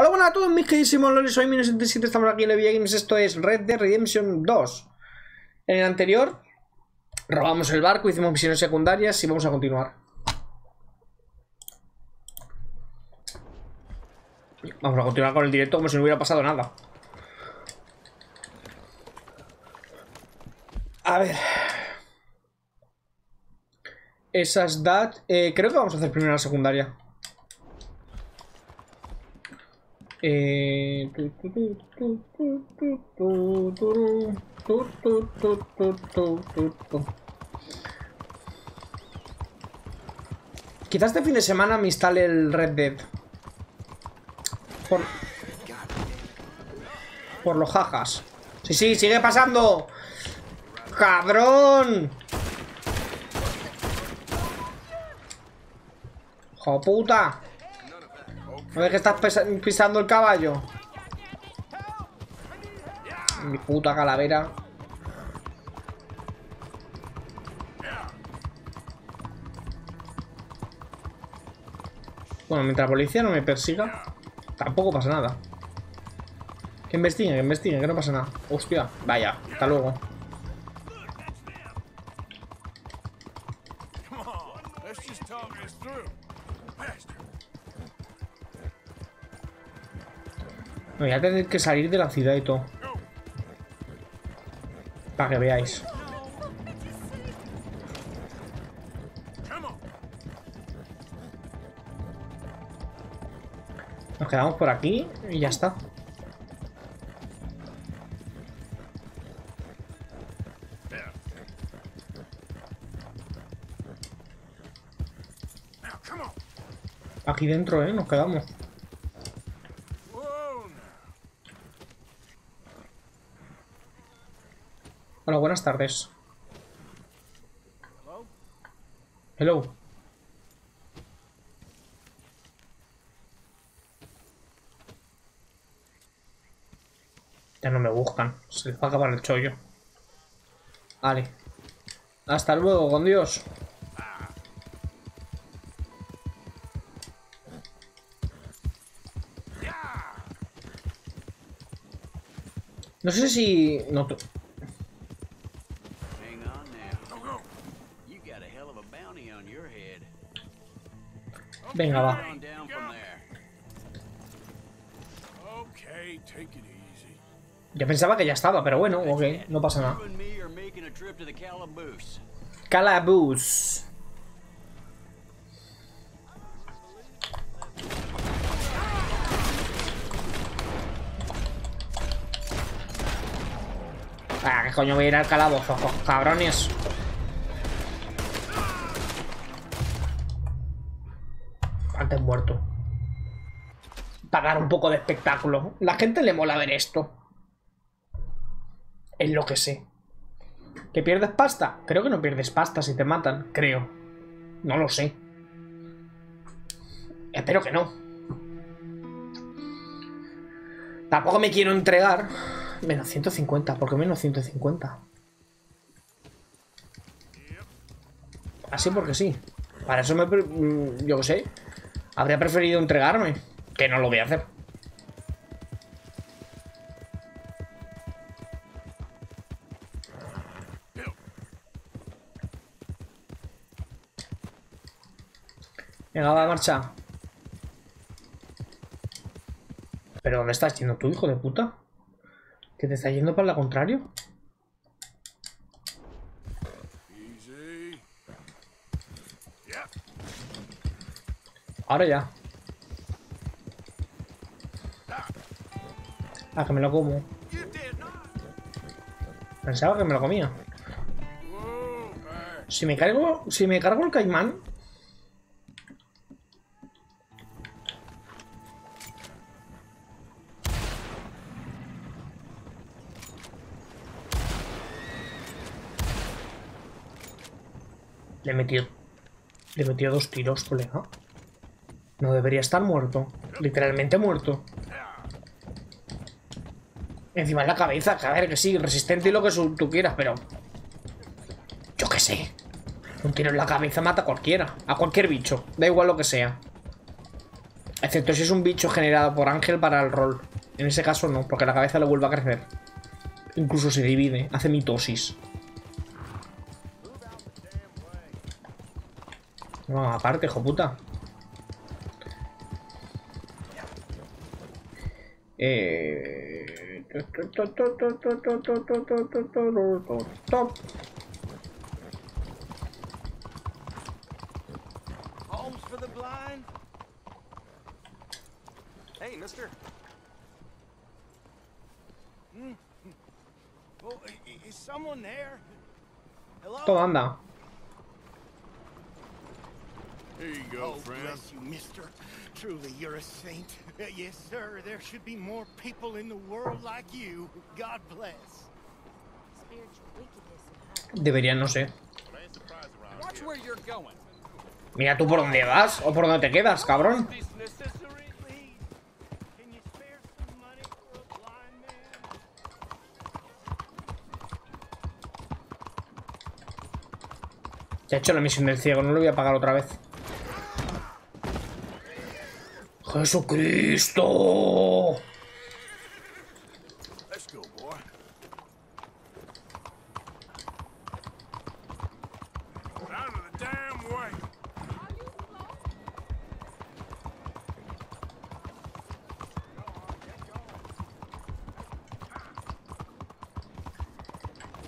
Hola, buenas a todos mis queridísimos lolis, soy Mino77, estamos aquí en el Games, esto es Red Dead Redemption 2 En el anterior robamos el barco, hicimos misiones secundarias y vamos a continuar. Vamos a continuar con el directo como si no hubiera pasado nada. A ver. Esas dat... Eh, creo que vamos a hacer primero la secundaria eh... Quizás este fin de semana me instale el Red Dead. Por... Por los jajas. Sí, sí, sigue pasando. ¡Cabrón! ¡Jo puta! ¿No ves que estás pisando el caballo? Mi puta calavera. Bueno, mientras la policía no me persiga, tampoco pasa nada. Que investiguen, que investiguen, que no pasa nada. Hostia, vaya, hasta luego. Me voy a que salir de la ciudad y todo. Para que veáis. Nos quedamos por aquí y ya está. Aquí dentro, ¿eh? Nos quedamos. Hola, buenas tardes. Hello. Ya no me buscan. Se les va a acabar el chollo. Vale. Hasta luego, con Dios. No sé si... No, Venga, va. Yo pensaba que ya estaba, pero bueno, ok, no pasa nada. Calaboose. Ah, ¿qué coño voy a ir al calabozo, cabrones? Para dar un poco de espectáculo. La gente le mola ver esto. Es lo que sé. ¿Que pierdes pasta? Creo que no pierdes pasta si te matan. Creo. No lo sé. Espero que no. Tampoco me quiero entregar. Menos 150. ¿Por qué menos 150? Así porque sí. Para eso me... Mm, yo qué sé. Habría preferido entregarme. Que no lo voy a hacer. Venga, va, marcha. ¿Pero dónde estás yendo tú, hijo de puta? ¿Que te está yendo para la contrario? Ahora ya. Ah, que me lo como. Pensaba que me lo comía. Si me cargo, si me cargo el caimán. Le metió. Le metió dos tiros, colega. No debería estar muerto. Literalmente muerto. Encima en la cabeza, que a ver, que sí, resistente y lo que tú quieras, pero... Yo qué sé. Un tiro en la cabeza mata a cualquiera. A cualquier bicho. Da igual lo que sea. Excepto si es un bicho generado por Ángel para el rol. En ese caso no, porque la cabeza le vuelve a crecer. Incluso se divide, hace mitosis. No, aparte, hijo puta. Eh... Homes for the blind? Hey, mister. Hmm. Oh, i- i- is someone there? Hello? Toma, anda. Here you go, Oh, friend. bless you, mister. Truly, you're a saint. Yes, sir. There should be more people in the world like you. God bless. Spiritual wickedness in high. Deberían, no sé. Mira tú por dónde vas o por dónde te quedas, cabrón. Ya he hecho la misión del ciego, no lo voy a pagar otra vez. ¡Jesucristo! Let's go, boy. Out of the damn way.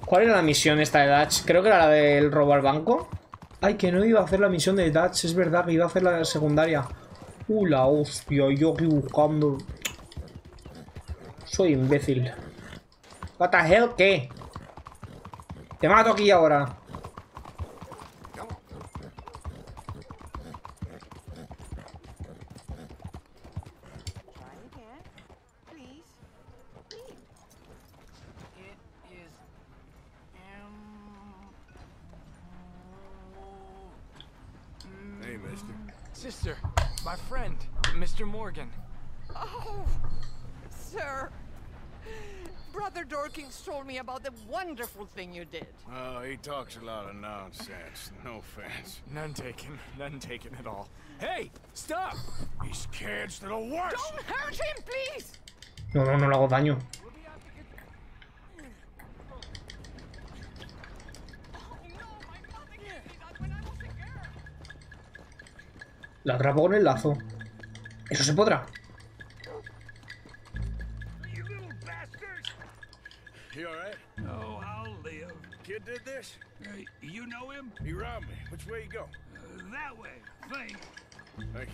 ¿Cuál era la misión esta de Dutch? Creo que era la del robo al banco. Ay, que no iba a hacer la misión de Dutch, es verdad que iba a hacer la secundaria. Uh, la hostia, yo aquí buscando. Soy imbécil. What the hell, ¿qué? Te mato aquí ahora. Try again. Please. Please. It is. Um, Hey, mister. sister, my friend, Mr. Morgan. Oh, sir. Brother Dorkins told me about the wonderful thing you did. Oh, he talks a lot of nonsense. No offense. None taken. None taken at all. Hey, stop! These kids, they're the worst. Don't hurt him, please! No, no, no le hago daño. Oh, no, my mother gave me that when I was a girl. La atrapo con el lazo. ¿Eso se podrá? You little bastards. You all right? Kid did this? Uh, you know him? He robbed me. Which way you go? Uh, that way, think. Thank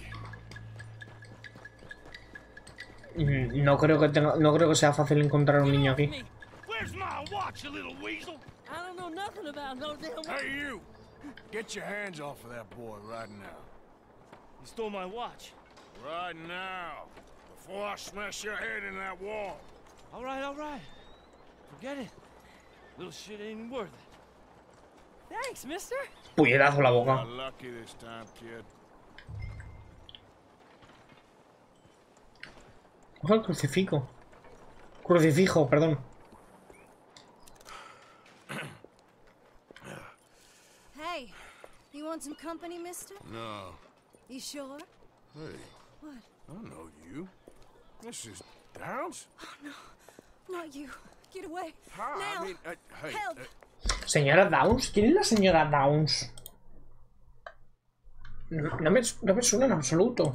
you. Mm, No creo que tenga, no creo que sea fácil encontrar un niño aquí. Where's my watch, you little weasel? I don't know nothing about no damn. Hey, you! Get your hands off of that boy right now. You stole my watch. Right now. Before I smash your head in that wall. All right, all right. Forget it. Puñetazo la boca. Ojo el crucifijo. Crucifijo, perdón. Hey, you want some company, mister? No. You sure? Hey, What? I know you. This is Downs? Not you. Mean, uh, uh, Señora Downs, ¿quién es la señora Downs? No, no me, no me suena en absoluto.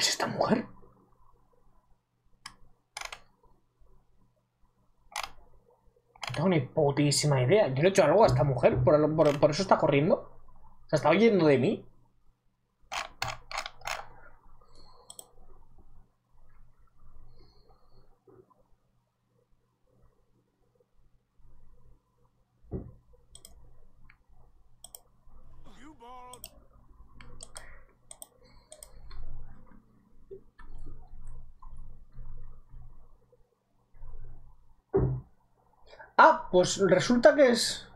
Es esta mujer? Tengo ni putísima idea. Yo le he hecho algo a esta mujer, por, por- eso está corriendo. O sea, está huyendo de mí. you borrowed. Ah, pues resulta que es...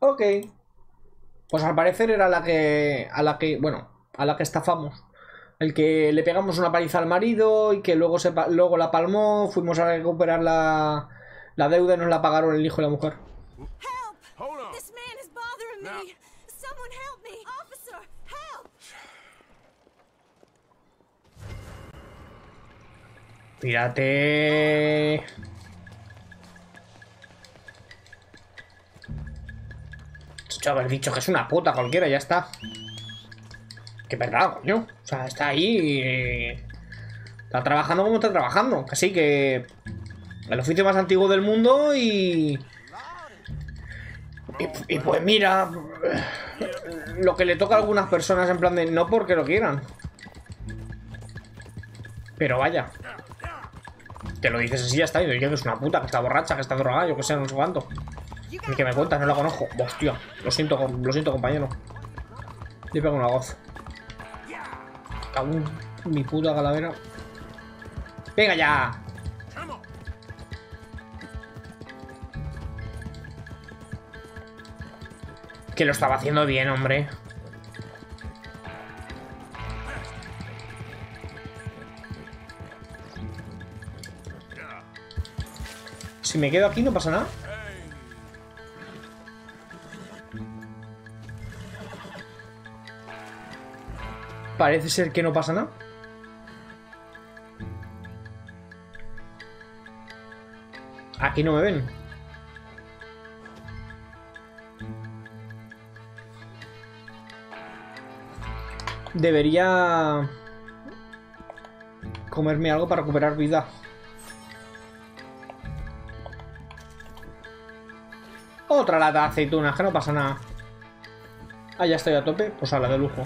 Ok. Pues al parecer era la que. A la que. Bueno, a la que estafamos. El que le pegamos una paliza al marido y que luego, se, luego la palmó. Fuimos a recuperar la, la deuda y nos la pagaron el hijo y la mujer. Help! Haber dicho que es una puta cualquiera, ya está. Qué verdad, coño. O sea, está ahí. y- Está trabajando como está trabajando. Así que. El oficio más antiguo del mundo y. Y, y pues mira. Lo que le toca a algunas personas en plan de no porque lo quieran. Pero vaya. Te lo dices así ya está. Y yo que es una puta, que está borracha, que está drogada, yo que sé, no sé cuánto. Ni que me cuentas, no la conozco. Hostia, lo siento, lo siento, compañero. Le pego una voz. Cago mi puta calavera. ¡Venga ya! Que lo estaba haciendo bien, hombre. Si me quedo aquí no pasa nada. Parece ser que no pasa nada. Aquí no me ven. Debería comerme algo para recuperar vida. Otra lata de aceitunas, que no pasa nada. Ah, ya estoy a tope. Pues a la de lujo.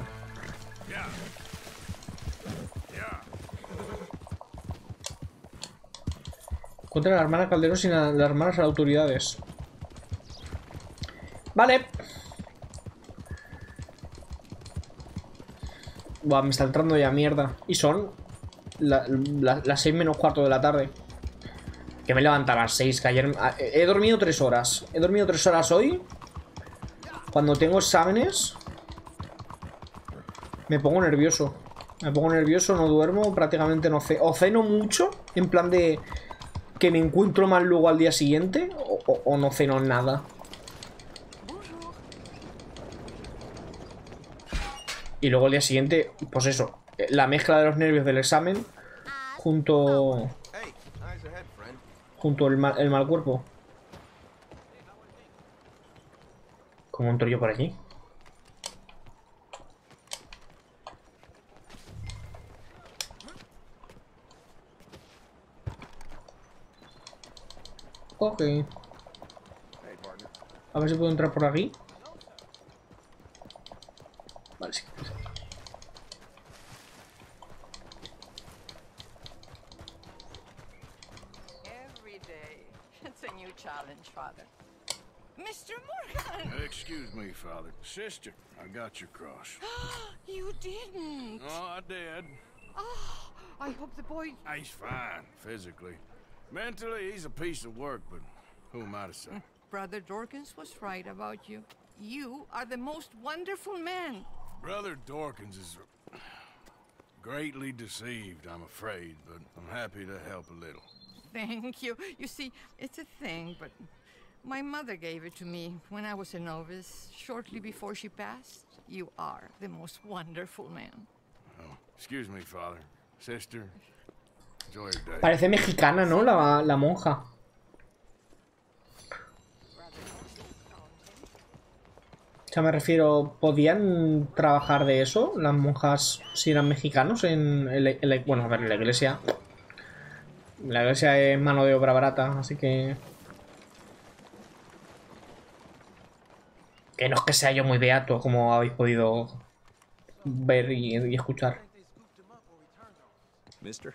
Contra la hermana Calderón sin hermanas a las autoridades. Vale. Buah, me está entrando ya mierda. Y son la- la- las 6 menos cuarto de la tarde. Que me levanta a las 6, que ayer... a- He dormido 3 horas. He dormido 3 horas hoy. Cuando tengo exámenes... Me pongo nervioso. Me pongo nervioso, no duermo, prácticamente no ceno. O ceno mucho, en plan de... Que me encuentro mal luego al día siguiente. O, o- no ceno nada. Y luego el día siguiente, pues eso, la mezcla de los nervios del examen junto junto el mal, el mal cuerpo. ¿Cómo entro yo por aquí? Ok. Hey, partner. A ver si puedo entrar por aquí. Vale, sí. Every day. It's a new challenge, Father. Mr. Morgan! Uh, excuse me, Father. Sister, I got your cross. you didn't. Oh, I did. Oh, I hope the boy. He's fine, physically. Mentally, he's a piece of work, but who am I to say? Brother Dorkins was right about you. You are the most wonderful man. Brother Dorkins is greatly deceived, I'm afraid, but I'm happy to help a little. Thank you. You see, it's a thing, but my mother gave it to me when I was a novice, shortly before she passed. You are the most wonderful man. Oh, excuse me, Father. Sister, enjoy your day. Parece mexicana, ¿no? La, la monja. O sea, me refiero, ¿podían trabajar de eso las monjas si eran mexicanos en, la- bueno, a ver, en la iglesia? La iglesia es mano de obra barata, así que... Que no es que sea yo muy beato, como habéis podido ver y, y escuchar. Mister?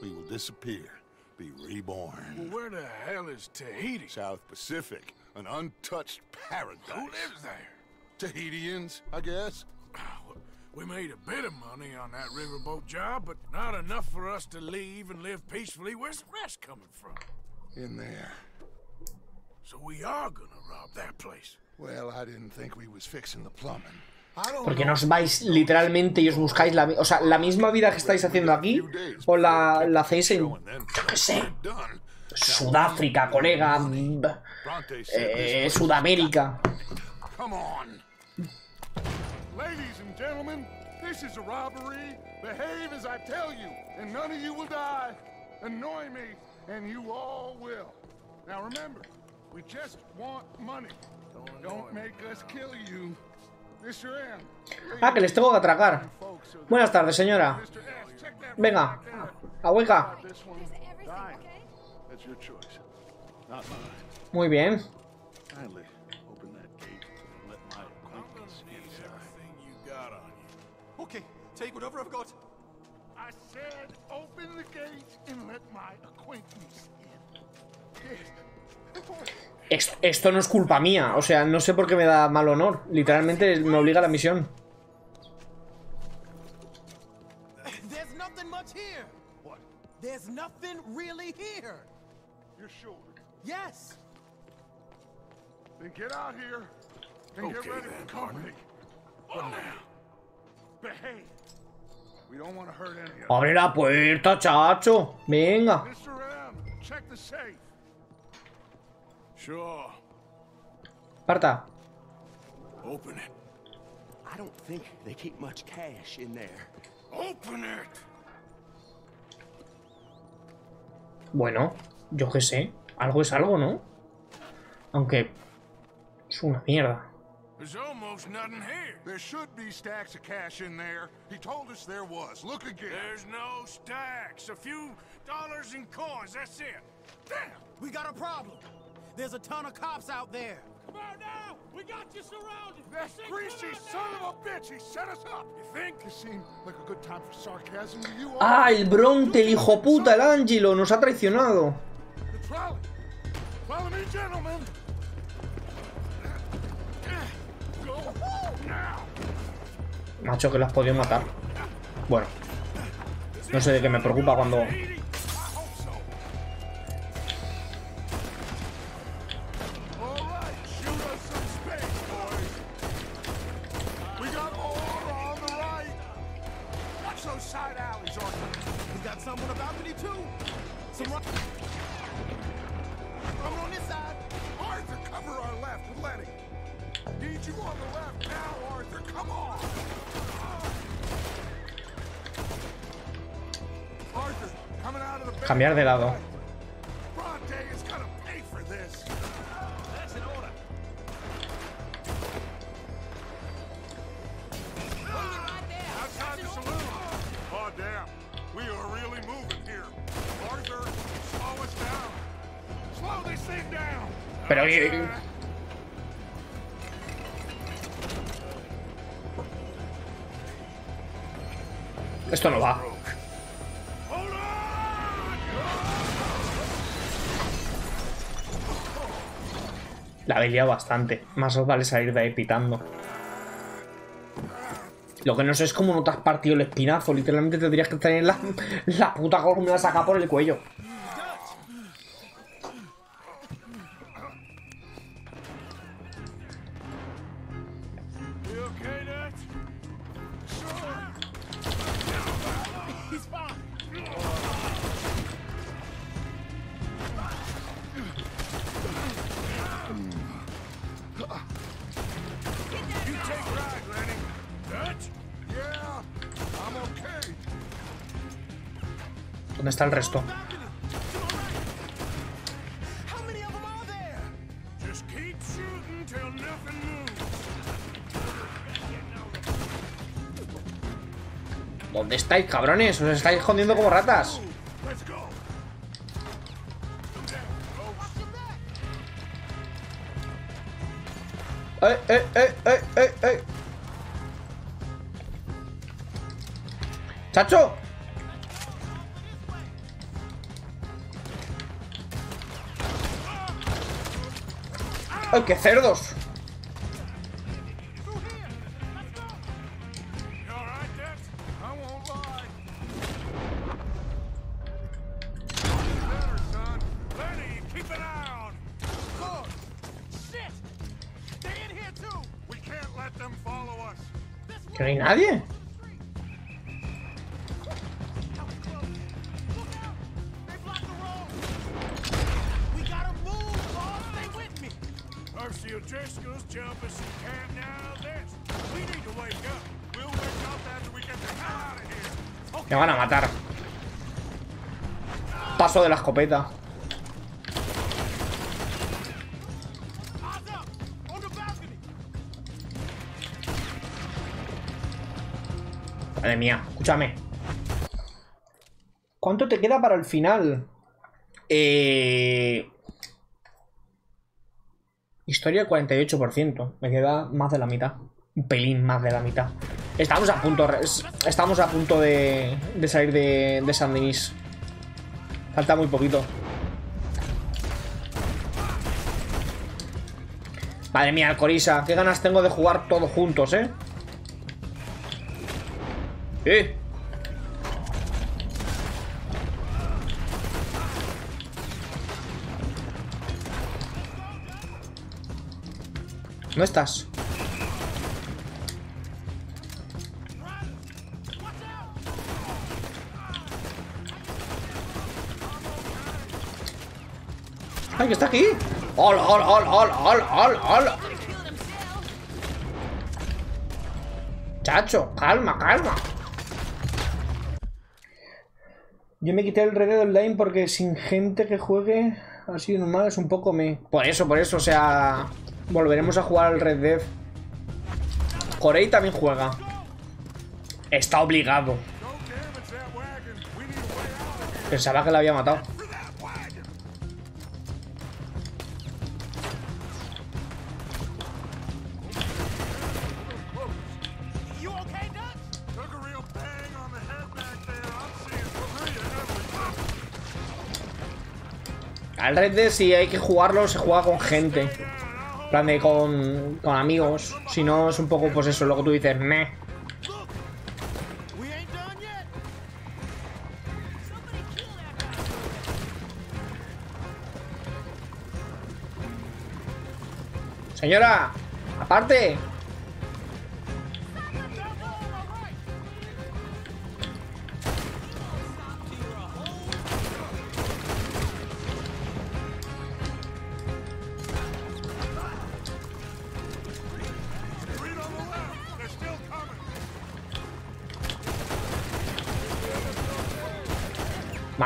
We will disappear, be reborn. Where the hell is Tahiti? South Pacific, an untouched paradise. Who lives there? Tahitians, I guess. Ah, we made a bit of money on that riverboat job, but not enough for us to leave and live peacefully. Where's the rest coming from? In there. So we are gonna rob that place. Well, I didn't think we was fixing the plumbing. Porque no os vais literalmente y os buscáis la, o sea, la misma vida que estáis haciendo aquí o la, la hacéis en, yo qué sé. Sudáfrica, colega, mm, eh, Sudamérica. Behave as I tell you, and none of you will die. Annoy me, and you all will. Now remember, we just want money. Don't make us kill you. Ah, que les tengo que atracar. Buenas tardes, señora. Mr. S, check that Venga, right there. a hueca. This one, Is everything okay? that's your choice, not mine. Muy bien. Esto, no es culpa mía, o sea, no sé por qué me da mal honor. Literalmente me obliga a la misión. Abre la puerta, chacho. Venga. Sure. Parta. Open it. I don't think they keep much cash in there. Open it! Bueno, yo qué sé. Algo es algo, ¿no? Aunque es una mierda. There's almost nothing here. There should be stacks of cash in there. He told us there was. Look again. There's no stacks. A few dollars in coins. That's it. Damn! We got a problem. There's a ton of cops out there. Come on now! We got you surrounded! That greasy son of a bitch, he set us up. You think? It seemed like a good time for sarcasm to you. Ah, el Bronte, el hijo puta, el Angelo, nos ha traicionado. The trolley. Follow me, gentlemen. Go now. Macho, que lo has podido matar. Bueno. No sé de qué me preocupa cuando... Cambiar de lado. La bastante. Más os vale salir de ahí pitando. Lo que no sé es cómo no te has partido el espinazo. Literalmente tendrías que tener la, la puta columna sacada por el cuello. Till nothing moves. ¿Dónde estáis, cabrones? Os estáis escondiendo como ratas. Go. ¡Eh, eh, eh, eh, eh, eh! ¡Chacho! Follow us. ¿Que no hay nadie? O'Driscoll's jumping some camp now. This. We need to wake up. We'll wake up after we get the hell out of here. Me van a matar. Paso de la escopeta. Madre mía, escúchame. ¿Cuánto te queda para el final? Eh... Historia 48%. Me queda más de la mitad. Un pelín más de la mitad. Estamos a punto, estamos a punto de, de salir de, de San Denis. Falta muy poquito. Madre mía, Alcorisa, qué ganas tengo de jugar todos juntos, ¿eh? ¡Eh! ¿Dónde estás? ¡Ay, que está aquí! ¡Hola, hola, hola, hola, hola, hola! Chacho, calma, calma. Yo me quité el Dead Online porque sin gente que juegue así normal es un poco me... Por eso, por eso, o sea... Volveremos a jugar al Red Dead. Corey también juega. Está obligado. Pensaba que la había matado. Al Red Dead si hay que jugarlo, se juega con gente. Plan de con, con amigos. Si no, es un poco, pues eso, luego tú dices, meh. Señora, aparte.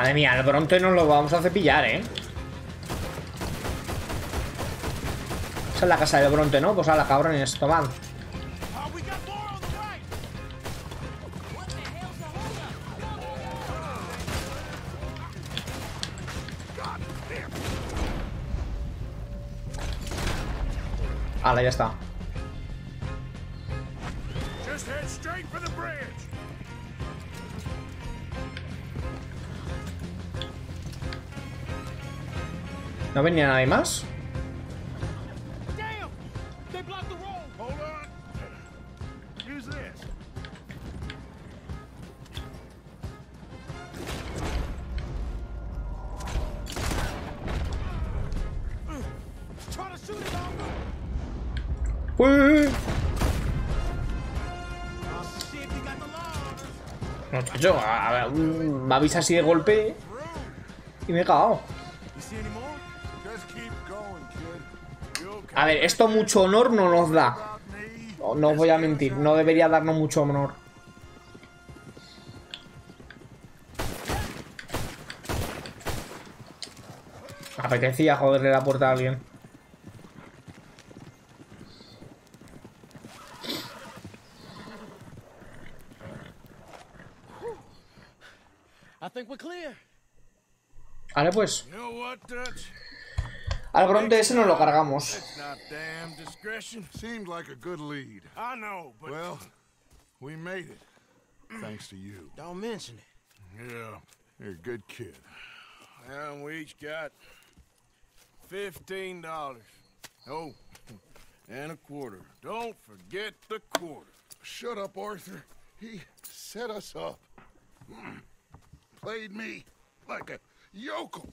Madre mía, el Bronte nos lo vamos a cepillar, ¿eh? Esa es la casa del Bronte, ¿no? Pues a la more on the right! Hala, ya está. ¿No venía nadie más? Uy! No, chacho, a- a- mm, me avisa así de golpe y me he cagado. A ver, esto mucho honor no nos da. No, no os voy a mentir, no debería darnos mucho honor. Apetecía joderle la puerta a alguien. I think we're clear. Vale, pues. Al Gronte ese nos lo cargamos. It's not damn discretion. Seemed like a good lead. I know, but Well, we made it. Thanks to you. Don't mention it. yeah. You're a good kid. And we each got fifteen dollars. Oh, and a quarter. Don't forget the quarter. Shut up, Arthur. He set us up. Mm. Played me like a yokel.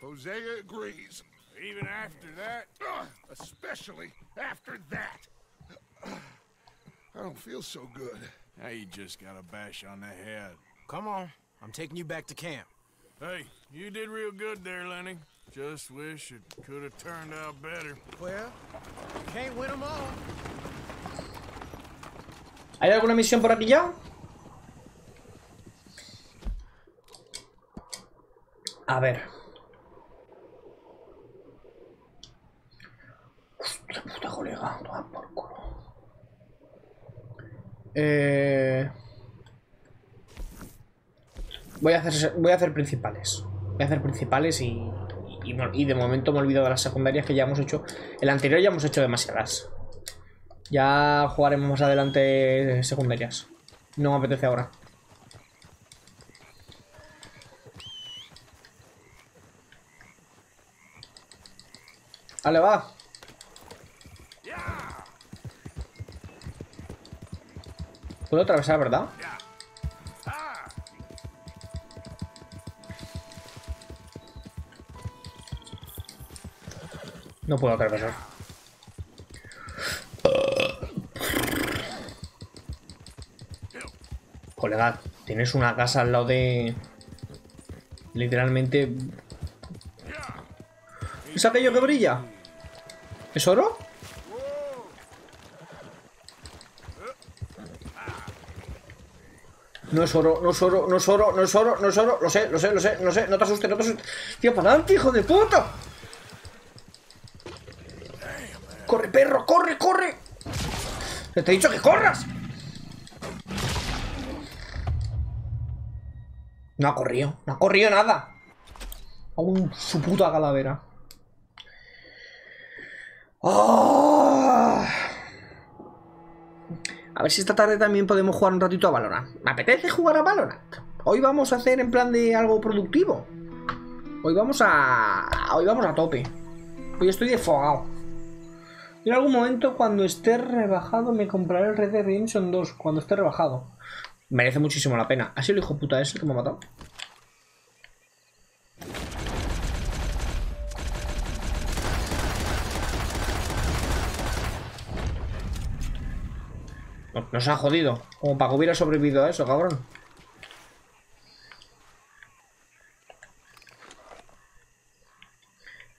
Hosea agrees. Even after that? Ugh, especially after that. I don't feel so good. Now you just got a bash on the head. Come on. I'm taking you back to camp. Hey, you did real good there, Lenny. Just wish it could have turned out better. Well, can't win them all. ¿Hay alguna misión por aquí ya? A ver. Puta colega, toma por culo. Eh... Voy a hacer voy a hacer principales. Voy a hacer principales y, y, y de momento me he olvidado de las secundarias que ya hemos hecho. El anterior ya hemos hecho demasiadas. Ya jugaremos más adelante secundarias. No me apetece ahora. Vale, va. Puedo atravesar, ¿verdad? No puedo atravesar. Colega, tienes una casa al lado de... Literalmente... ¿Es aquello que brilla? ¿Es oro? No es oro, no es oro, no es oro, no es oro, no es oro. Lo sé, lo sé, lo sé, no sé. No te asustes, no te asustes. Tío, para adelante, hijo de puta. Corre, perro, corre, corre. Te he dicho que corras. No ha corrido, no ha corrido nada. Aún su puta calavera. ¡Ah! A ver si esta tarde también podemos jugar un ratito a Valorant. ¿Me apetece jugar a Valorant? Hoy vamos a hacer en plan de algo productivo. Hoy vamos a... Hoy vamos a tope. Hoy estoy defogado. Y en algún momento cuando esté rebajado me compraré el Red Dead Redemption 2. Cuando esté rebajado. Merece muchísimo la pena. ¿Ha sido el hijo puta ese que me ha matado? Nos ha jodido. Como para que hubiera sobrevivido a eso, cabrón.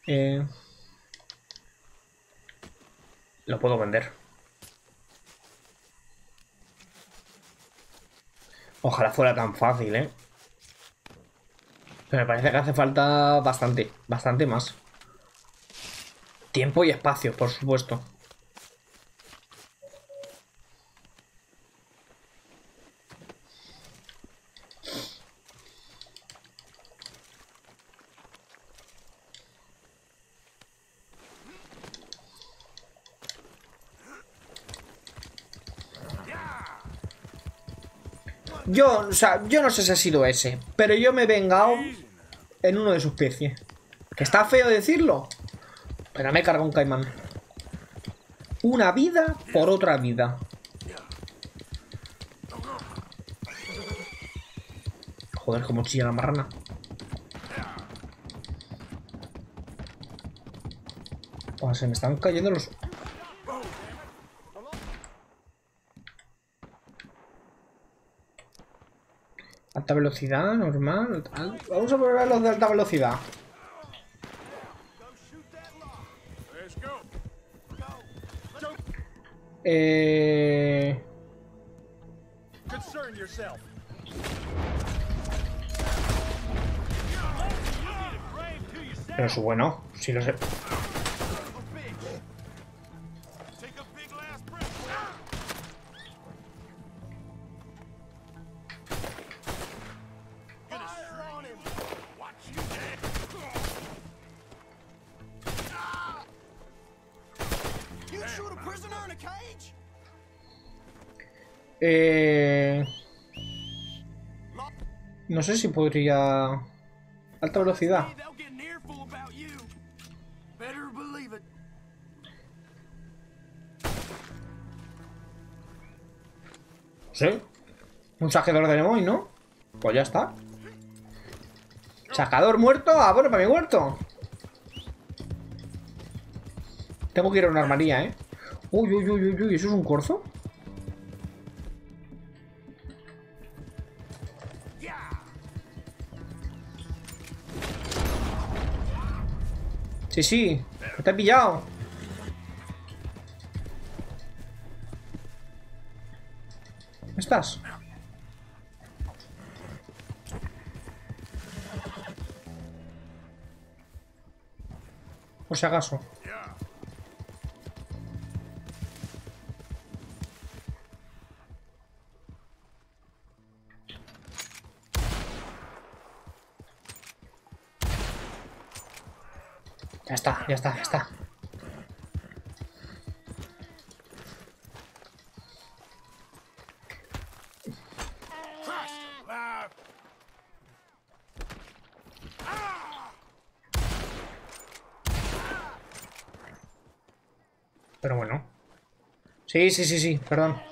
Eh... Lo puedo vender. Ojalá fuera tan fácil, ¿eh? Pero me parece que hace falta bastante, bastante más. Tiempo y espacio, por supuesto. Yo, o sea, yo no sé si ha sido ese, pero yo me he vengado en uno de su especie. Que está feo decirlo, pero me carga un caimán. Una vida por otra vida. Joder, como chilla la marrana. Oh, se me están cayendo los... Alta velocidad, normal. al- Vamos a probar los de alta velocidad. Eh... Pero su bueno, si lo sé. No sé si podría... Alta velocidad. Sé. Un saqueador de Lemoy, ¿no? Pues ya está. Sacador muerto. Ah, bueno, para mi muerto. Tengo que ir a una armaría, ¿eh? Uy, uy, uy, uy, uy. ¿Eso es un corzo? Sí, sí. Te he pillado. ¿Dónde estás? Por si acaso. Ya está, ya está, Pero bueno. Sí, sí, sí, sí, perdón.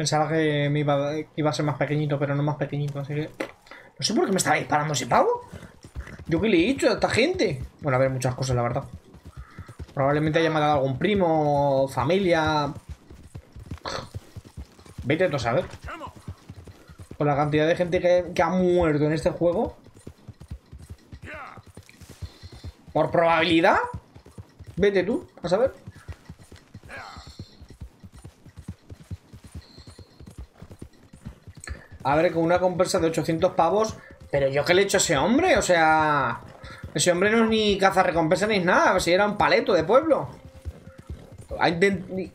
Pensaba que me iba, que iba a ser más pequeñito, pero no más pequeñito, así que... No sé por qué me estaba disparando ese pavo. ¿Yo qué le he hecho a esta gente? Bueno, a ver, muchas cosas, la verdad. Probablemente haya matado a algún primo, familia... Vete tú a saber. Con la cantidad de gente que, ha muerto en este juego. Por probabilidad. Vete tú, a saber. A ver, con una compensa de 800 pavos. Pero yo qué le he hecho a ese hombre, o sea. Ese hombre no es ni caza recompensa ni nada. Si era un paleto de pueblo.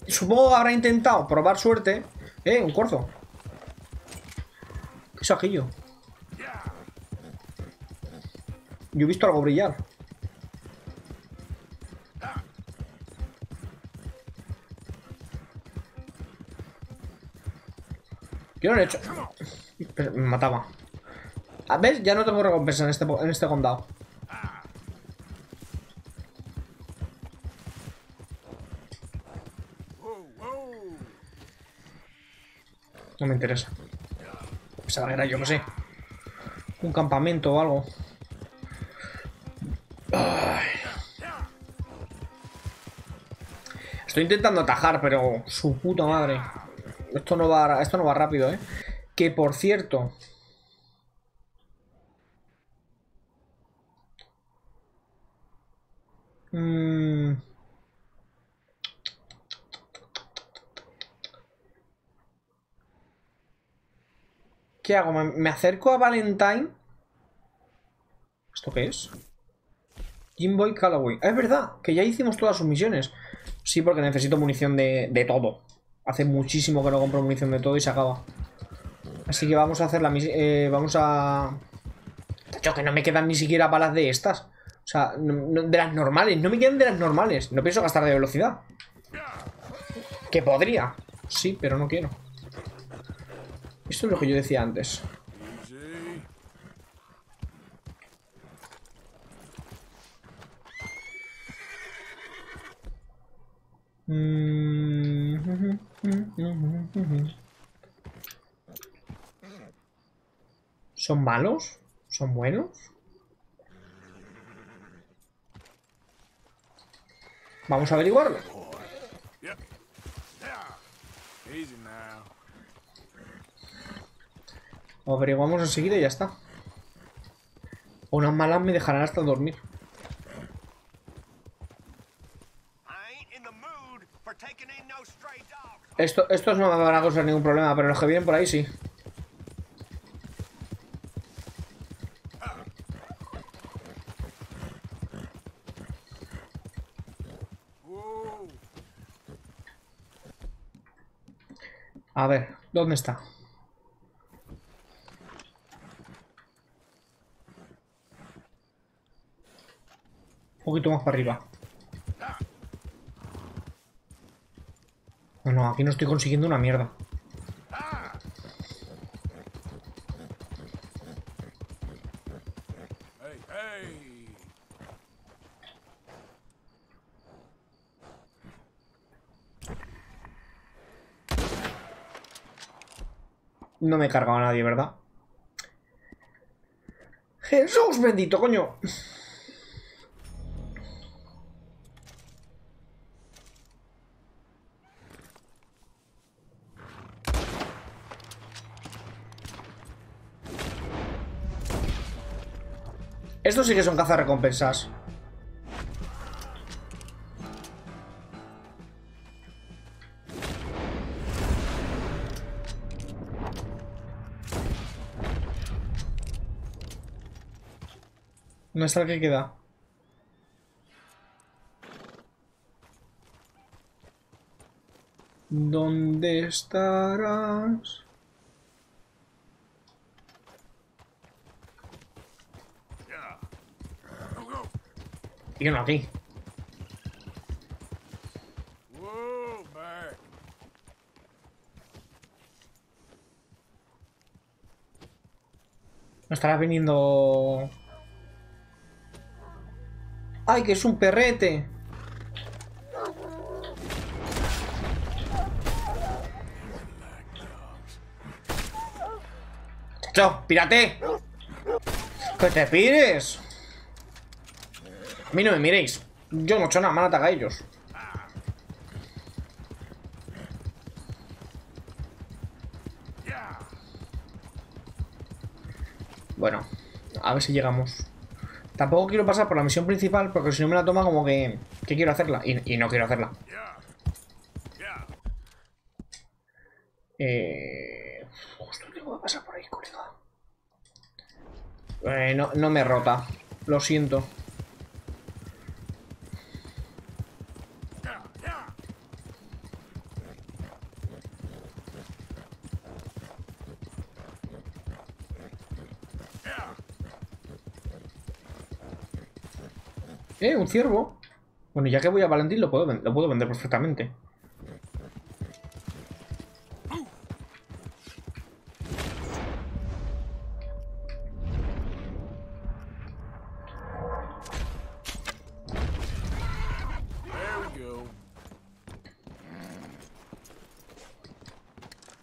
Supongo que habrá intentado probar suerte. Eh, un corzo. ¿Qué es aquello? Yo he visto algo brillar. Yo no lo he hecho. Pero me mataba. A ver, ya no tengo recompensa en este, en este condado. No me interesa. Pensaba que era yo, que sé. Un campamento o algo. Estoy intentando atajar, pero su puta madre. Esto no va, esto no va rápido, ¿eh? Que por cierto. Mm, ¿Qué hago? ¿Me, acerco a Valentine? ¿Esto qué es? Jimboy Calloway. Ah, es verdad, que ya hicimos todas sus misiones. Sí, porque necesito munición de, de todo. Hace muchísimo que no compro munición de todo y se acaba. Así que vamos a hacer la misión. vamos a. Tacho, que no me quedan ni siquiera balas de estas. O sea, de las normales. No me quedan de las normales. No pienso gastar de velocidad. Que podría. Sí, pero no quiero. Esto es lo que yo decía antes. Easy. ¿Son malos? ¿Son buenos? Vamos a averiguarlo. Averiguamos enseguida y ya está. Unas malas me dejarán hasta dormir. I ain't in the mood for taking in no stray dogs. Esto, estos no me van a causar ningún problema, pero los que vienen por ahí sí. A ver, ¿dónde está? Un poquito más para arriba. No, no, aquí no estoy consiguiendo una mierda. No me he cargado a nadie, ¿verdad? Jesús bendito, coño. Estos sí que son cazarrecompensas. ¿Dónde está que queda? ¿Dónde estarás? Uno aquí. Me estará viniendo... ¡Ay, que es un perrete! ¡Chao! ¡Pírate! ¡Que te pires! A mí no me miréis. Yo no he hecho nada, me han atacado a ellos. Bueno, a ver si llegamos. Tampoco quiero pasar por la misión principal porque si no me la toma como que, que quiero hacerla. Y, no quiero hacerla. Eh... Justo que pasar por ahí, colega. Eh, no, no me rota. Lo siento. Yeah. Yeah. Yeah. Eh, un ciervo. Bueno, ya que voy a Valentín lo puedo, lo puedo vender perfectamente.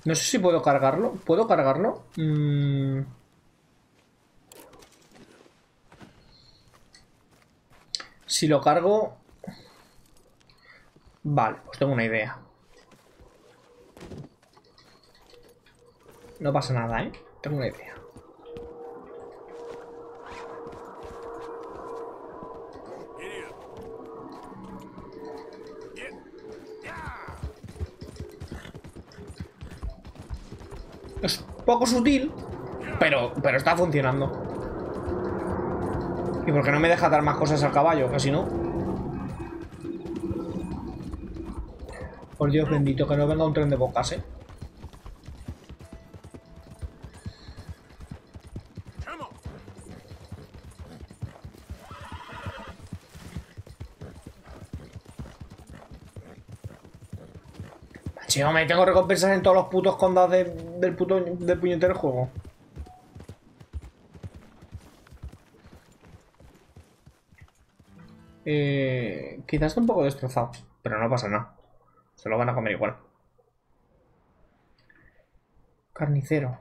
No sé si puedo cargarlo. ¿Puedo cargarlo? Mm. Si lo cargo... Vale, pues tengo una idea. No pasa nada, ¿eh? Tengo una idea. Es poco sutil, pero, pero está funcionando. ¿Y por qué no me deja dar más cosas al caballo? Que si no... Por Dios bendito, que no venga un tren de bocas, ¿eh? Si me tengo recompensas en todos los putos condados de- del puto del puñetero juego. Quizás está un poco destrozado, pero no pasa nada. Se lo van a comer igual. Carnicero.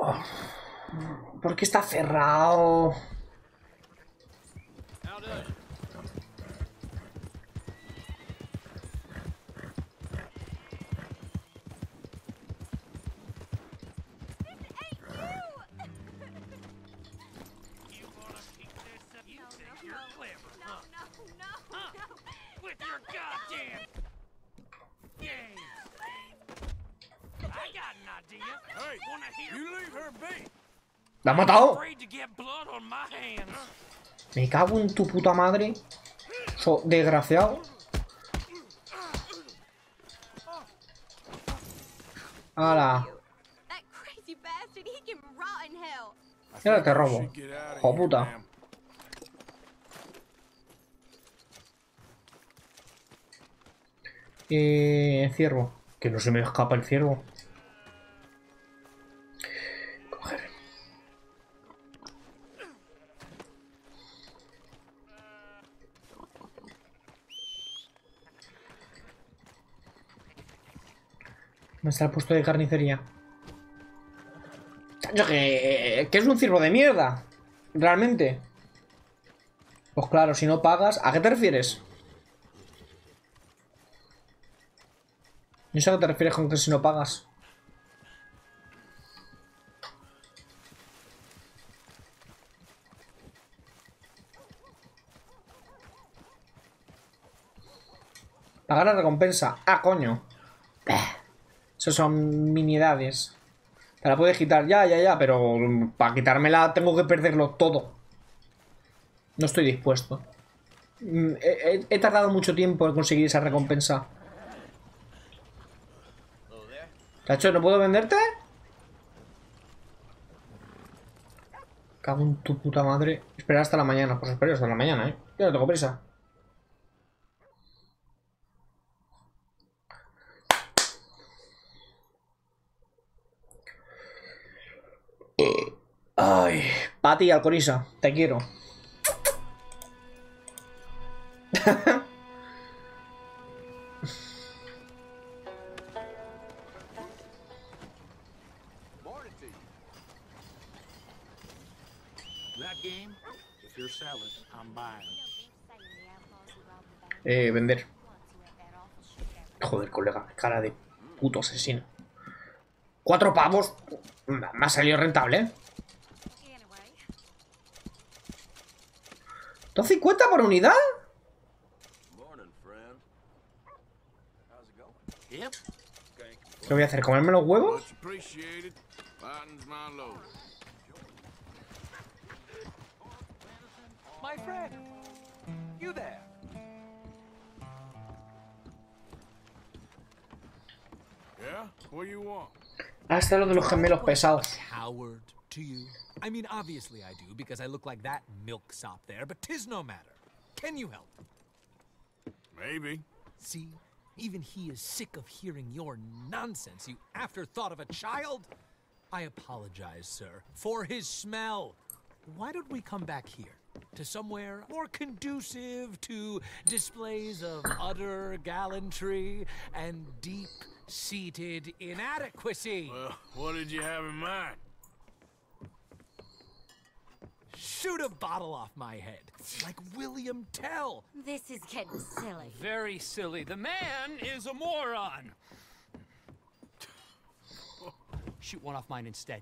Oh, ¿Por qué está cerrado? ¿La ha matado? Me cago en tu puta madre. So, desgraciado. ¡Hala! Think te robo. Jo puta. Eh, ciervo. Que no se me escapa el ciervo. ¿Dónde está el puesto de carnicería? Chacho, que, que es un ciervo de mierda. Realmente. Pues claro, si no pagas... ¿A qué te refieres? No sé a qué te refieres con que si no pagas. Pagar la recompensa. Ah, coño. Eso son minidades. Te la puedes quitar ya, ya, ya, pero para quitármela tengo que perderlo todo. No estoy dispuesto. Mm, He, tardado mucho tiempo en conseguir esa recompensa. Chacho, ¿no puedo venderte? Cago en tu puta madre. Espera hasta la mañana. Pues espero hasta la mañana, ¿eh? Yo no tengo prisa. Ay, Pati Alcorisa, te quiero. Eh, vender. Joder, colega, cara de puto asesino. Cuatro pavos. Me ha salido rentable, ¿eh? ¿250 por unidad? ¿Qué voy a hacer? ¿Comerme los huevos? Much appreciated. Lightens my load. My friend! You there! Yeah? What do you want? Hasta lo de los gemelos pesados. Howard, to you. I mean, obviously I do, because I look like that milksop there, but tis no matter. Can you help? Maybe. See, even he is sick of hearing your nonsense, you afterthought of a child. I apologize, sir, for his smell. Why don't we come back here? To somewhere more conducive to displays of utter gallantry and deep seated inadequacy. Well, what did you have in mind? Shoot a bottle off my head, like William Tell. This is getting silly. Very silly. The man is a moron. Shoot one off mine instead.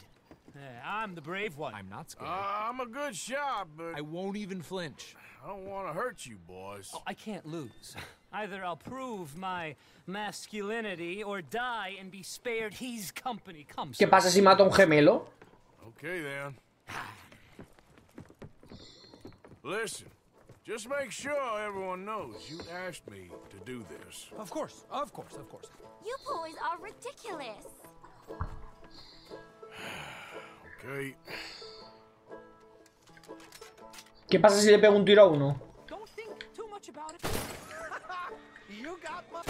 I'm the brave one. I'm not scared. Uh, I'm a good shot, but I won't even flinch. I don't want to hurt you, boys. Oh, I can't lose. Either I'll prove my masculinity or die and be spared his company. Come, ¿Qué pasa si mato a un gemelo? Okay, then. Listen, just make sure everyone knows you asked me to do this. Of course, of course, of course. You boys are ridiculous. Okay? ¿Qué pasa si le pego un tiro a uno? Don't think too much about it. You got my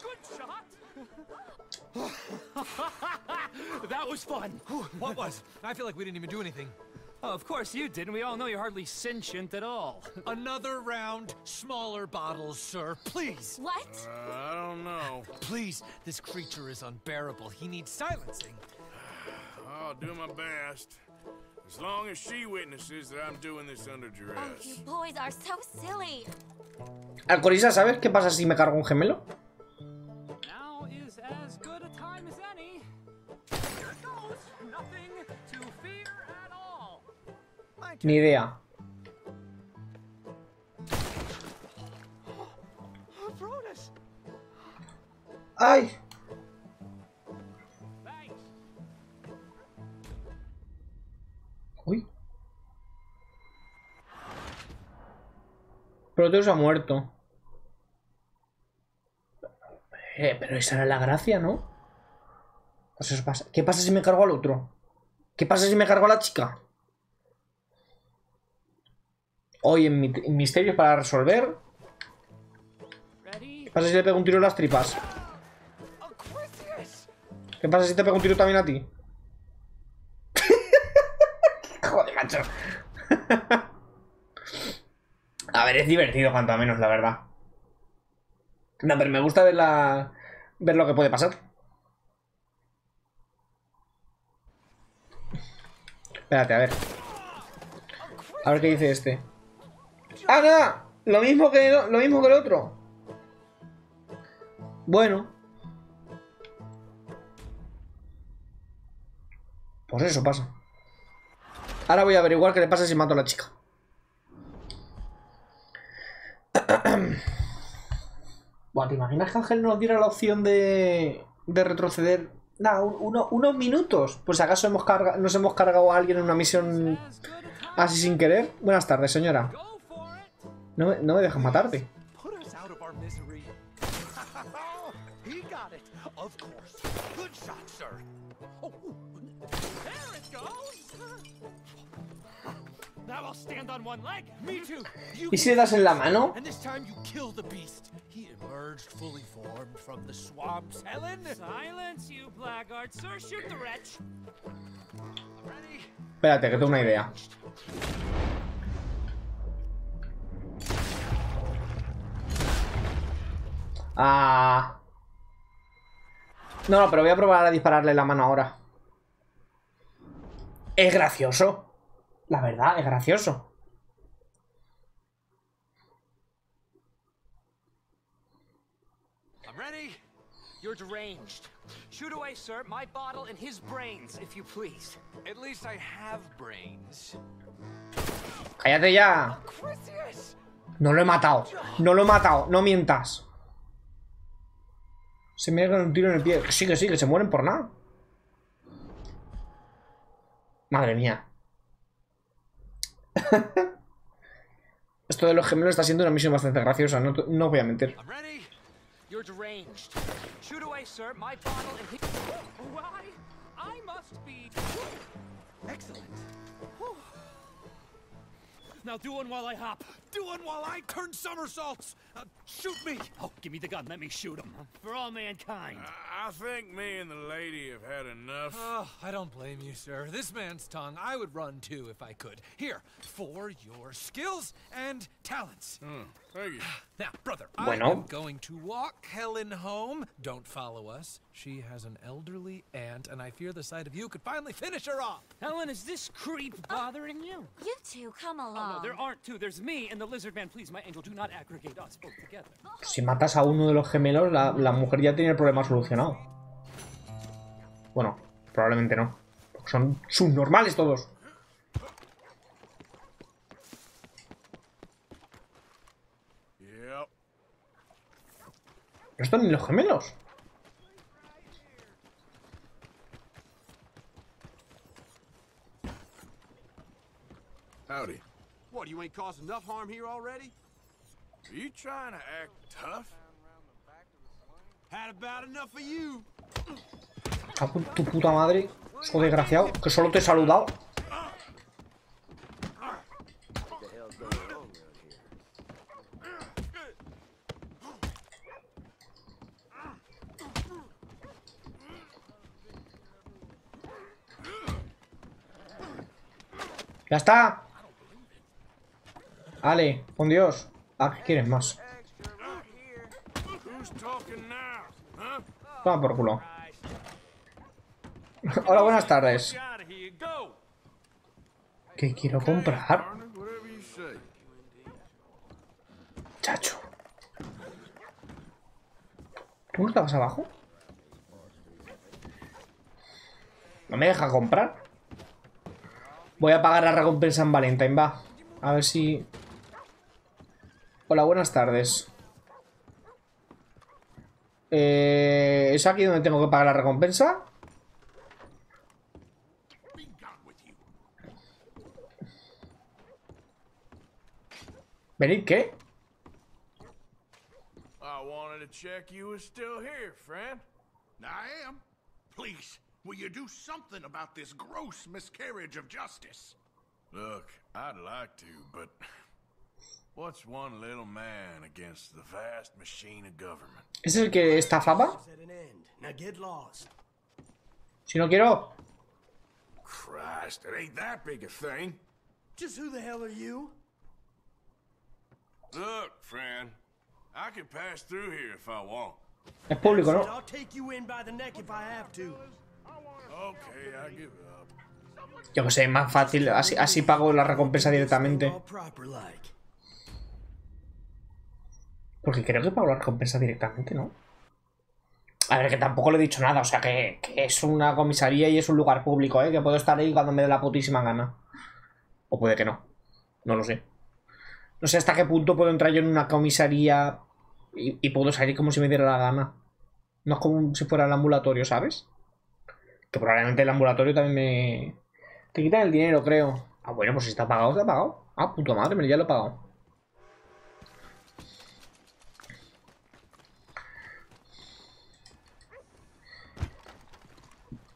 Good shot. that was fun. What was? I feel like we didn't even do anything. Oh, of course you did, and we all know you're hardly sentient at all. Another round, smaller bottles, sir. Please. What? Uh, I don't know. Please, this creature is unbearable. He needs silencing. I'll do my best. As long as she witnesses that I'm doing this under Oh, you boys are so silly. Alcorisa, ¿sabes qué pasa si me cargo un gemelo? Ni idea. ¡Ay! Uy. Proteus ha muerto. Eh, pero esa era la gracia, ¿no? Pues. ¿Qué pasa si me cargo al otro? ¿Qué pasa si me cargo a la chica? Hoy en, mi- en misterios para resolver. ¿Qué pasa si le pego un tiro en las tripas? ¿Qué pasa si te pego un tiro también a ti? Joder, macho. a ver, es divertido cuanto a menos, la verdad. No, pero me gusta ver la... ver lo que puede pasar. Espérate, a ver. A ver qué dice este. ¡Ah, nada! Lo mismo que, lo mismo que el otro. Bueno. Pues eso pasa. Ahora voy a averiguar qué le pasa si mato a la chica. Buah, ¿te imaginas que Ángel nos diera la opción de, de retroceder? Nada, un- uno- unos minutos. Pues si acaso hemos carga- nos hemos cargado a alguien en una misión así sin querer. Buenas tardes, señora. No, me- no me dejas matarte. Put us out of our misery. he got it. Of course. Good shot, sir. There it goes. Now I'll stand on one leg. Me too. You ¿Y si le das en la mano? And this time you kill Ah. No, no, pero voy a probar a dispararle la mano ahora. Es gracioso. La verdad, es gracioso. You're deranged. Shoot away, sir. My bottle and his brains, if you please. At least I have brains. Cállate ya. No lo he matado. No lo he matado. No mientas. Se me da un tiro en el pie. Sí, que sí, que se mueren por nada. Madre mía. Esto de los gemelos está siendo una misión bastante graciosa, no, no voy a mentir. While. Do one while I turn somersaults. Uh, shoot me. Oh, give me the gun. Let me shoot him. For all mankind. I, I think me and the lady have had enough. Oh, I don't blame you, sir. This man's tongue, I would run too if I could. Here, for your skills and talents. Hmm, thank you. Now, brother, Bueno. I am going to walk Helen home. Don't follow us. She has an elderly aunt, and I fear the sight of you could finally finish her off. Helen, is this creep bothering you? You two, come Oh, along. no, there aren't two. There's me and Si matas a uno de los gemelos, la, la mujer ya tiene el problema solucionado. Bueno, probablemente no. Porque son subnormales todos. No están ni los gemelos. Howdy. What, you ain't caused enough harm here already? Are you trying to act tough? Had about enough of you. Tu puta madre. Eso desgraciado. Que solo te he saludado. Ya está. Ale, con Dios. Ah, ¿qué quieres más? Toma por culo. Hola, buenas tardes. ¿Qué quiero comprar? Chacho. ¿Tú no estabas abajo? ¿No me deja comprar? Voy a pagar la recompensa en Valentine, va. A ver si... Hola, buenas tardes. Eh, ¿Es aquí donde tengo que pagar la recompensa? ¿Venid qué? I wanted to check you was still here, friend. I am. Please, will you do something about this gross miscarriage of justice? Look, I'd like to, but what's one little man against the vast machine of government? ¿Es el que estafaba? Si no quiero... Christ, it ain't that big a thing. Just who the hell are you? Look, friend, I can pass through here if I want. Es público, ¿no? I'll take you in by the neck if I have to. Okay, I give it up. Yo que sé, más fácil. Así, así pago la recompensa directamente. Porque creo que pago la recompensa directamente, ¿no? A ver, que tampoco le he dicho nada. O sea, que, que es una comisaría y es un lugar público, ¿eh? Que puedo estar ahí cuando me dé la putísima gana. O puede que no. No lo sé. No sé hasta qué punto puedo entrar yo en una comisaría y, y puedo salir como si me diera la gana. No es como si fuera el ambulatorio, ¿sabes? Que probablemente el ambulatorio también me... Te quitan el dinero, creo. Ah, bueno, pues si está pagado, está pagado. Ah, puta madre, ya lo he pagado.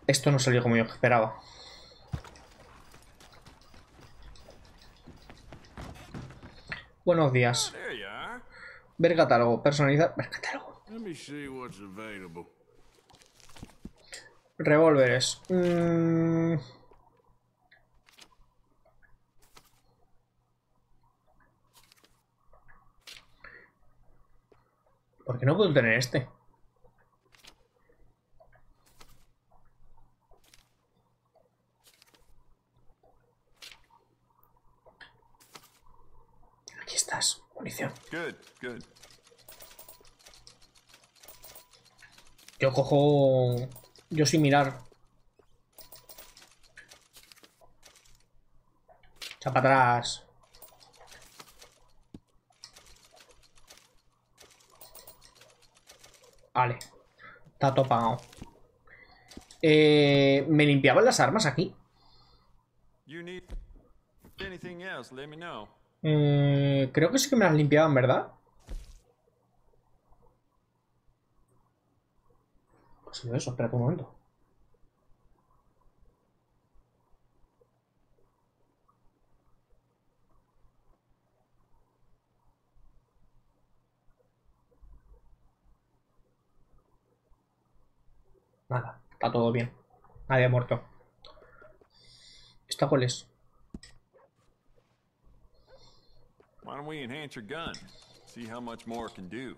Esto no salió como yo esperaba. Buenos días. Are. Ver catálogo, personalizar. Ver catálogo. Revólveres. Mm. ¿Por qué no puedo tener este? Aquí estás, munición. Good, good. Yo cojo... Yo sin mirar. Echa para atrás. Vale. Está todo pagado. Eh, ¿Me limpiaban las armas aquí? You need anything else, let me know. Eh, creo que sí que me las limpiaban, ¿verdad? Pues sí, eso, espérate un momento. Nada, está todo bien. Nadie ha muerto. ¿Esta cuál es? Why don't we enhance your gun? See how much more it can do.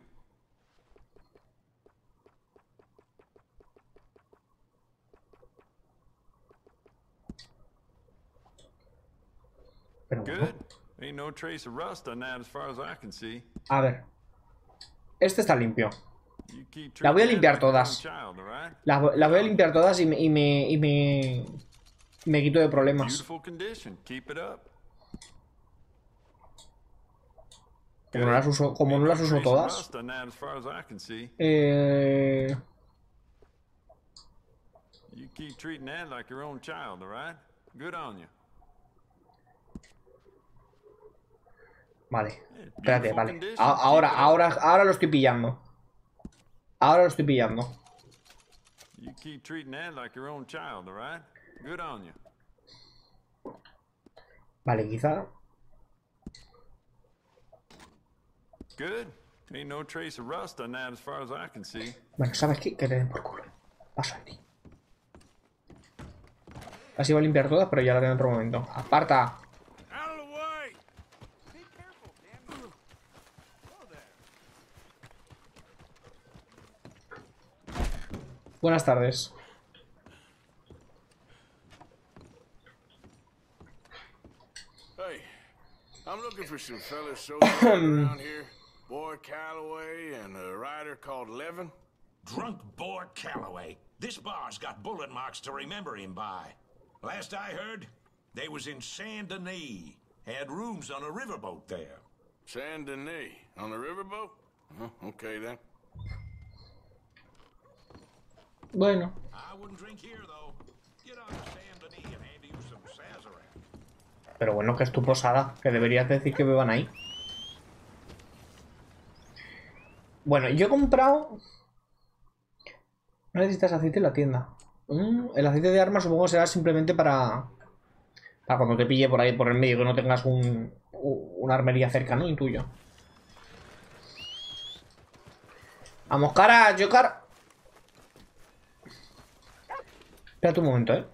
Good. Ain't no trace of rust on that as far as I can see. A ver. Este está limpio. You keep La voy a limpiar todas. Las, vo- las voy a limpiar todas y me, y me, y me, me quito de problemas. Beautiful condition. Keep it up. Como no las uso, como no las uso Trace of todas. Eh, You keep treating that like your own child, all right? Good on you. vale. Espérate, vale. Ahora, ahora, ahora lo estoy pillando. Ahora lo estoy pillando. You keep treating that like your own child, all right? Good on you. Vale, quizá. Good. Ain't no trace of rust on that as far as I can see. Bueno, ¿sabes qué? Que te den por culo. Paso de ti. Así voy a limpiar todas, pero ya la tengo en otro momento. Aparta. Out of the way! Buenas tardes. for some fellas socializing around here? Boy Calloway and a rider called Levin? Drunk Boar Calloway. This bar's got bullet marks to remember him by. Last I heard, they was in Saint Denis. Had rooms on a riverboat there. Saint Denis. On a riverboat? Huh, okay then. Bueno. I wouldn't drink here, though. Get on to Saint Denis and hand you some Sazerac. Pero bueno, que es tu posada. Que deberías decir que beban ahí. Bueno, yo he comprado... No necesitas aceite en la tienda. Mm, el aceite de armas supongo será simplemente para... Para cuando te pille por ahí, por el medio, que no tengas un, una armería cerca, ¿no? Intuyo. Vamos, cara, yo cara. Espérate un momento, ¿eh?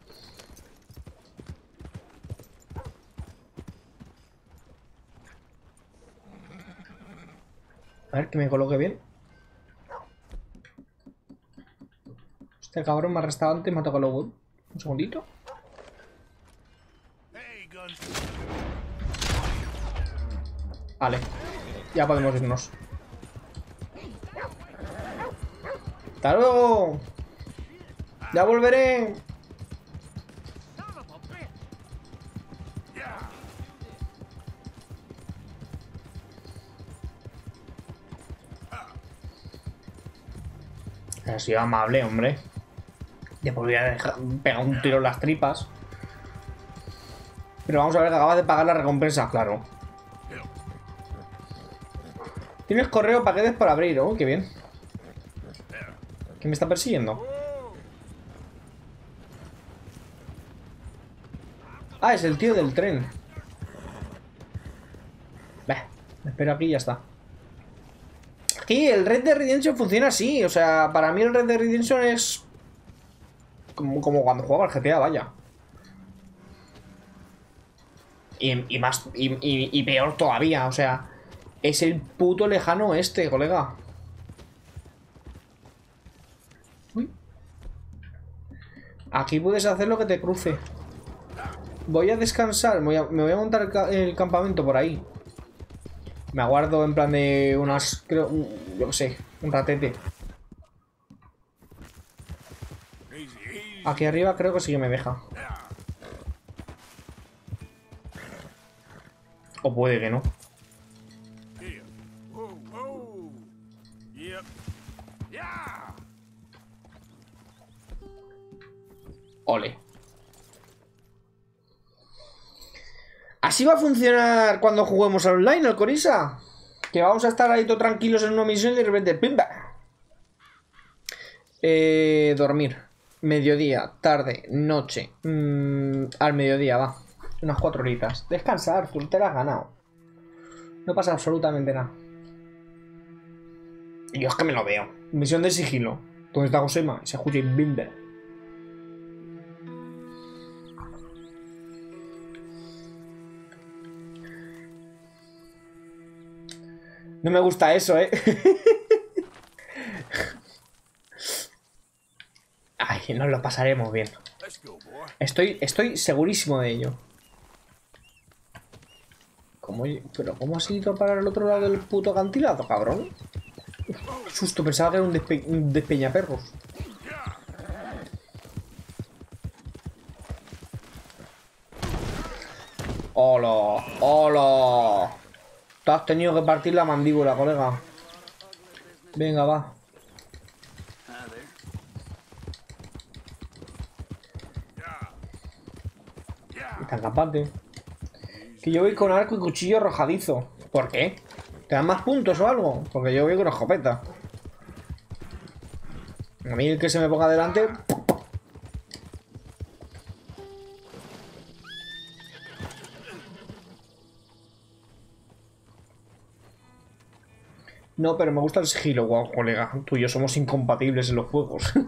A ver, que me coloque bien. Este cabrón me ha arrestado antes y me ha tocado los. Un segundito. Vale. Ya podemos irnos. ¡Hasta luego! ¡Ya volveré! Ha sido amable, hombre. Ya podría pegar un tiro en las tripas. Pero vamos a ver que acabas de pagar la recompensa, claro. Tienes correo paquetes por abrir, oh, qué bien. ¿Quién me está persiguiendo? Ah, es el tío del tren. Me espero aquí y ya está. Aquí el Red Dead Redemption funciona así. O sea, para mí el Red Dead Redemption es... Como, como cuando jugaba al GTA, vaya. Y, más... Y, peor todavía, o sea... Es el puto lejano este, colega. Uy. Aquí puedes hacer lo que te cruce. Voy a descansar, me voy a, montar el campamento por ahí. Me aguardo en plan de unas, creo, yo qué sé, un ratete. Aquí arriba creo que sí que me deja. O puede que no. Ole. Así va a funcionar cuando juguemos al online, el Corisa. Que vamos a estar ahí todos tranquilos en una misión y de repente ¡pimba! Eh, dormir. Mediodía, tarde, noche. Mm, al mediodía, va. Unas cuatro horitas. Descansar, tú te la has ganado. No pasa absolutamente nada. Y yo es que me lo veo. Misión de sigilo. ¿Dónde está Josema? Se escucha Bimber. No me gusta eso, ¿eh? Ay, nos lo pasaremos bien. Estoy, estoy segurísimo de ello. ¿Cómo, ¿Pero cómo has ido para el otro lado del puto acantilado, cabrón? Susto, pensaba que era un, despe un despeñaperros. ¡Hola! ¡Hola! Te has tenido que partir la mandíbula, colega. Venga, va. Está capate. Que yo voy con arco y cuchillo arrojadizo. ¿Por qué? ¿Te dan más puntos o algo? Porque yo voy con escopeta. A mí el que se me ponga delante... No, pero me gusta el sigilo, guau, colega. Tú y yo somos incompatibles en los juegos.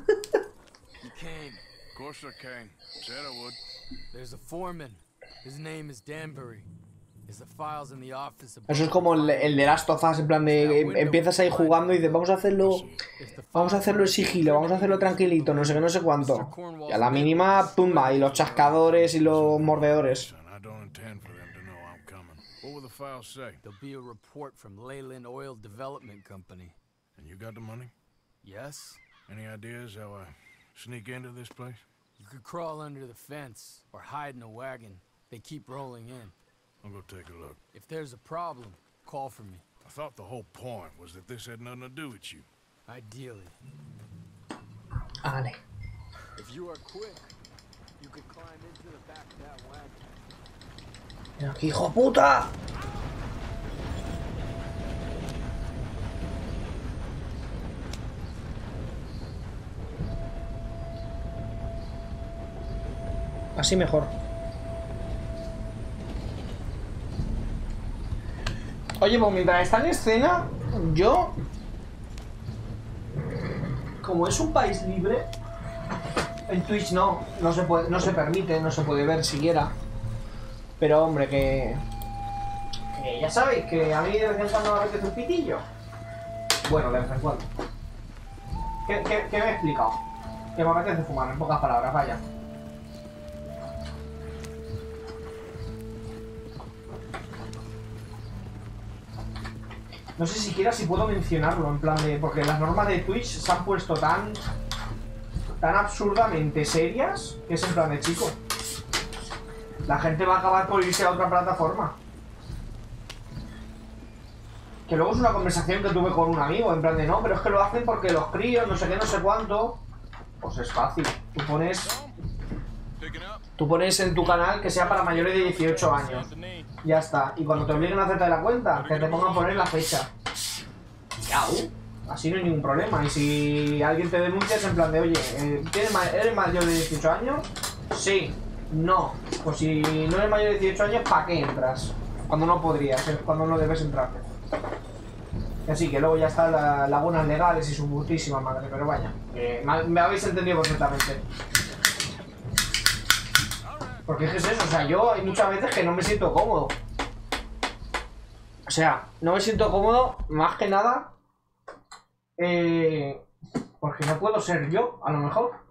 Eso es como el, el de Last of Us, en plan de em- empiezas ahí jugando y dices, vamos a hacerlo, vamos a hacerlo en sigilo, vamos a hacerlo tranquilito, no sé qué, no sé cuánto. Y a la mínima, pumba, y los chascadores y los mordedores. Coming. What will the file say? There'll be a report from Leyland Oil Development Company. And you got the money? Yes? Any ideas how I sneak into this place? You could crawl under the fence or hide in a wagon. They keep rolling in. I'll go take a look. If there's a problem, call for me. I thought the whole point was that this had nothing to do with you. Ideally. Vale. If you are quick, you could climb into the back of that wagon. Hijo puta. Así mejor. Oye, pues mientras está en escena, yo... Como es un país libre, en Twitch no, no se no se permite, no se puede ver siquiera. Pero hombre, que... que ya sabéis que a mí de vez en cuando me un pitillo. Bueno, de vez en cuando. ¿Qué, qué, qué me he explicado? Que me apetece fumar, en pocas palabras, vaya. No sé siquiera si puedo mencionarlo, en plan de... Porque las normas de Twitch se han puesto tan... Tan absurdamente serias, que es en plan de chico. La gente va a acabar por irse a otra plataforma. Que luego es una conversación que tuve con un amigo, en plan de no, pero es que lo hacen porque los críos, no sé qué, no sé cuánto. Pues es fácil. Tú pones. Tú pones en tu canal que sea para mayores de 18 años. Ya está. Y cuando te obliguen a hacerte la cuenta, que te pongan a poner la fecha. Ya, uh, Así no hay ningún problema. Y si alguien te denuncia, es en plan de, oye, eh, ¿tienes ma- ¿eres mayor de 18 años? Sí. No. Pues si no eres mayor de 18 años, ¿para qué entras? Cuando no podrías, es cuando no debes entrar. Así que luego ya están las lagunas legales y su putísima madre, pero vaya. me, habéis entendido perfectamente. Porque es que es eso, o sea, yo hay muchas veces que no me siento cómodo. O sea, no me siento cómodo más que nada eh, porque no puedo ser yo, a lo mejor.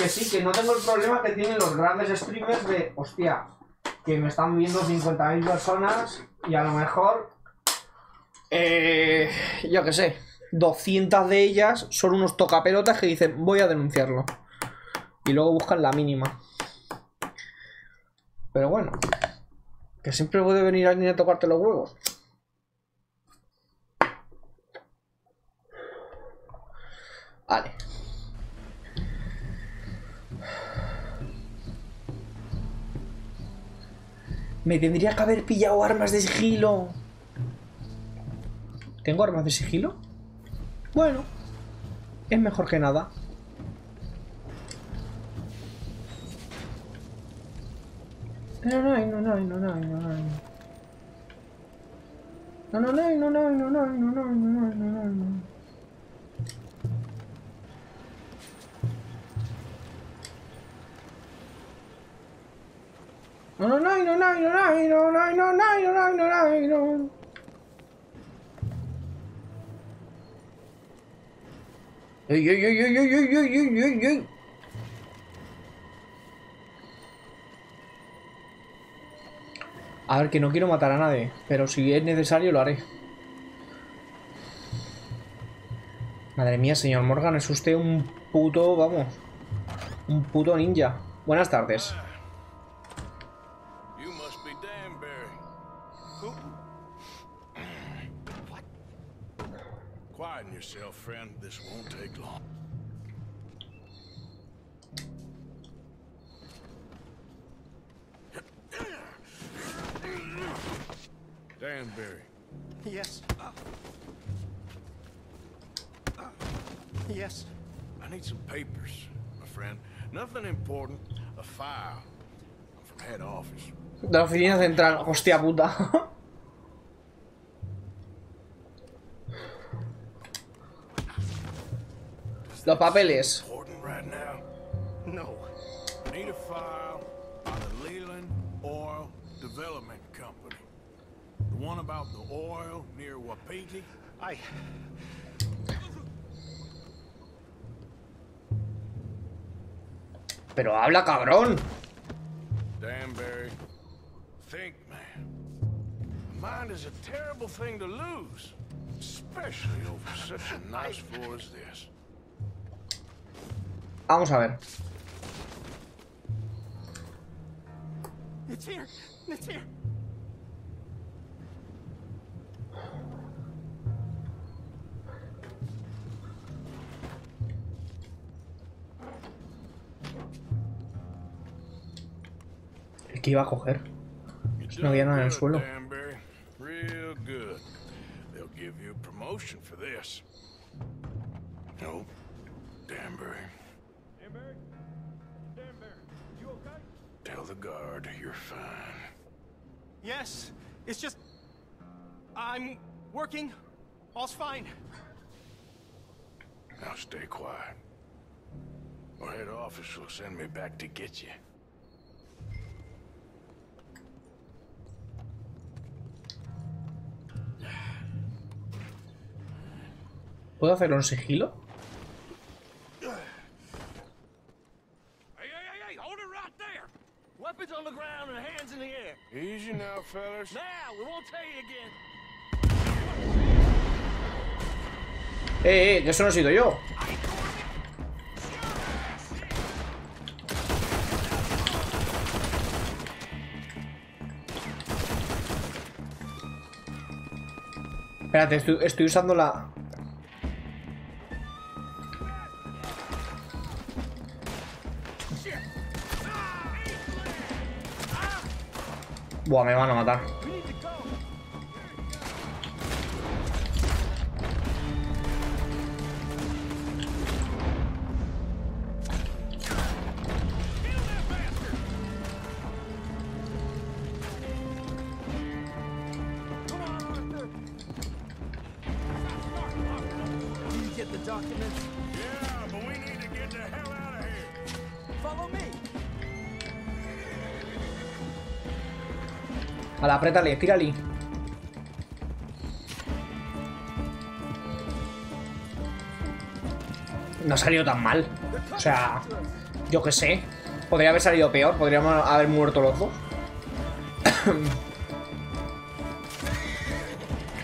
Que sí, que no tengo el problema que tienen los grandes streamers de, hostia, que me están viendo 50.000 personas y a lo mejor, eh, yo qué sé, 200 de ellas son unos tocapelotas que dicen, voy a denunciarlo. Y luego buscan la mínima. Pero bueno, que siempre puede venir alguien a tocarte los huevos. Vale. Me tendría que haber pillado armas de sigilo. ¿Tengo armas de sigilo? Bueno, es mejor que nada. No, no, no, no, no, no, no, no. No, no, no, no, no, no, no, no, no, no, no, no. No, Ey. A ver, que no quiero matar a nadie, pero si es necesario lo haré. Madre mía, señor Morgan, es usted un puto, vamos, un puto ninja. Buenas tardes. Yourself, friend. This won't take long. Danbury. Yes. Yes. I need some papers, my friend. Nothing important. A file. I'm from head office. De la oficina central, hostia puta. Wapiti. I. Pero habla cabrón. Danbury. Think, man. mind is a terrible thing to lose, especially over such a nice floor as this. Vamos a ver. ¿El que iba a coger? No nada en el suelo. They'll give you promotion for this. The guard you're fine. Yes. It's just. I'm working. All's fine. Now stay quiet. Or head office will send me back to get you. ¿Puedo hacerlo en sigilo? Now, fellas. Now, we won't tell you again. Eh, eh, que eso no he sido yo. Espérate, estoy, estoy usando la... Buah, me van a matar. Apriétale, tírale. No ha salido tan mal. O sea, yo qué sé. Podría haber salido peor, podríamos haber muerto los dos.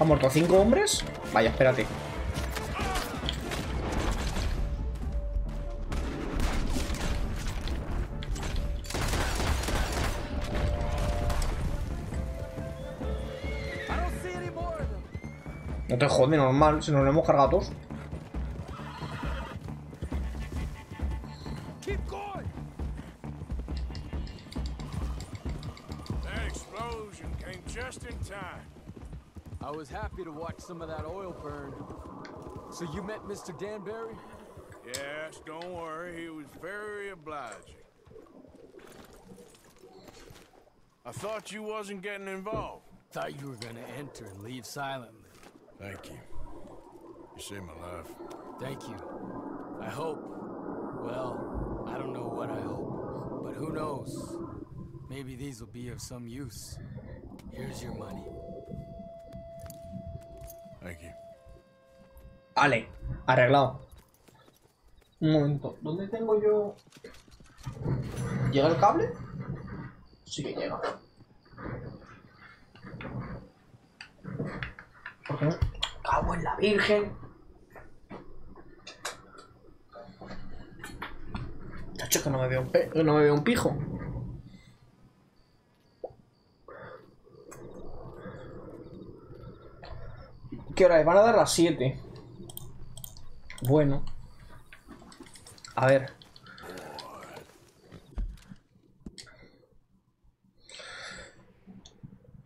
¿Han muerto cinco hombres? Vaya, espérate. Te jode, normal, si nos lo hemos cargado todos. Keep going. That explosion came just in time. I was happy to watch some of that oil burn. So you met Mr. Danbury? Yes, don't worry, he was very obliging. I thought you wasn't getting involved. Thought you were gonna enter and leave silently. Thank you. You saved my life. Thank you. I hope. Well, I don't know what I hope, but who knows? Maybe these will be of some use. Here's your money. Thank you. Vale, arreglado. Un momento, ¿dónde tengo yo...? ¿Llega el cable? Sí que llega. ¿Por qué no? ¡Cago en la virgen! Chacho, que no me veo un, pe- no me veo un pijo. ¿Qué hora es? Van a dar las 7. Bueno. A ver.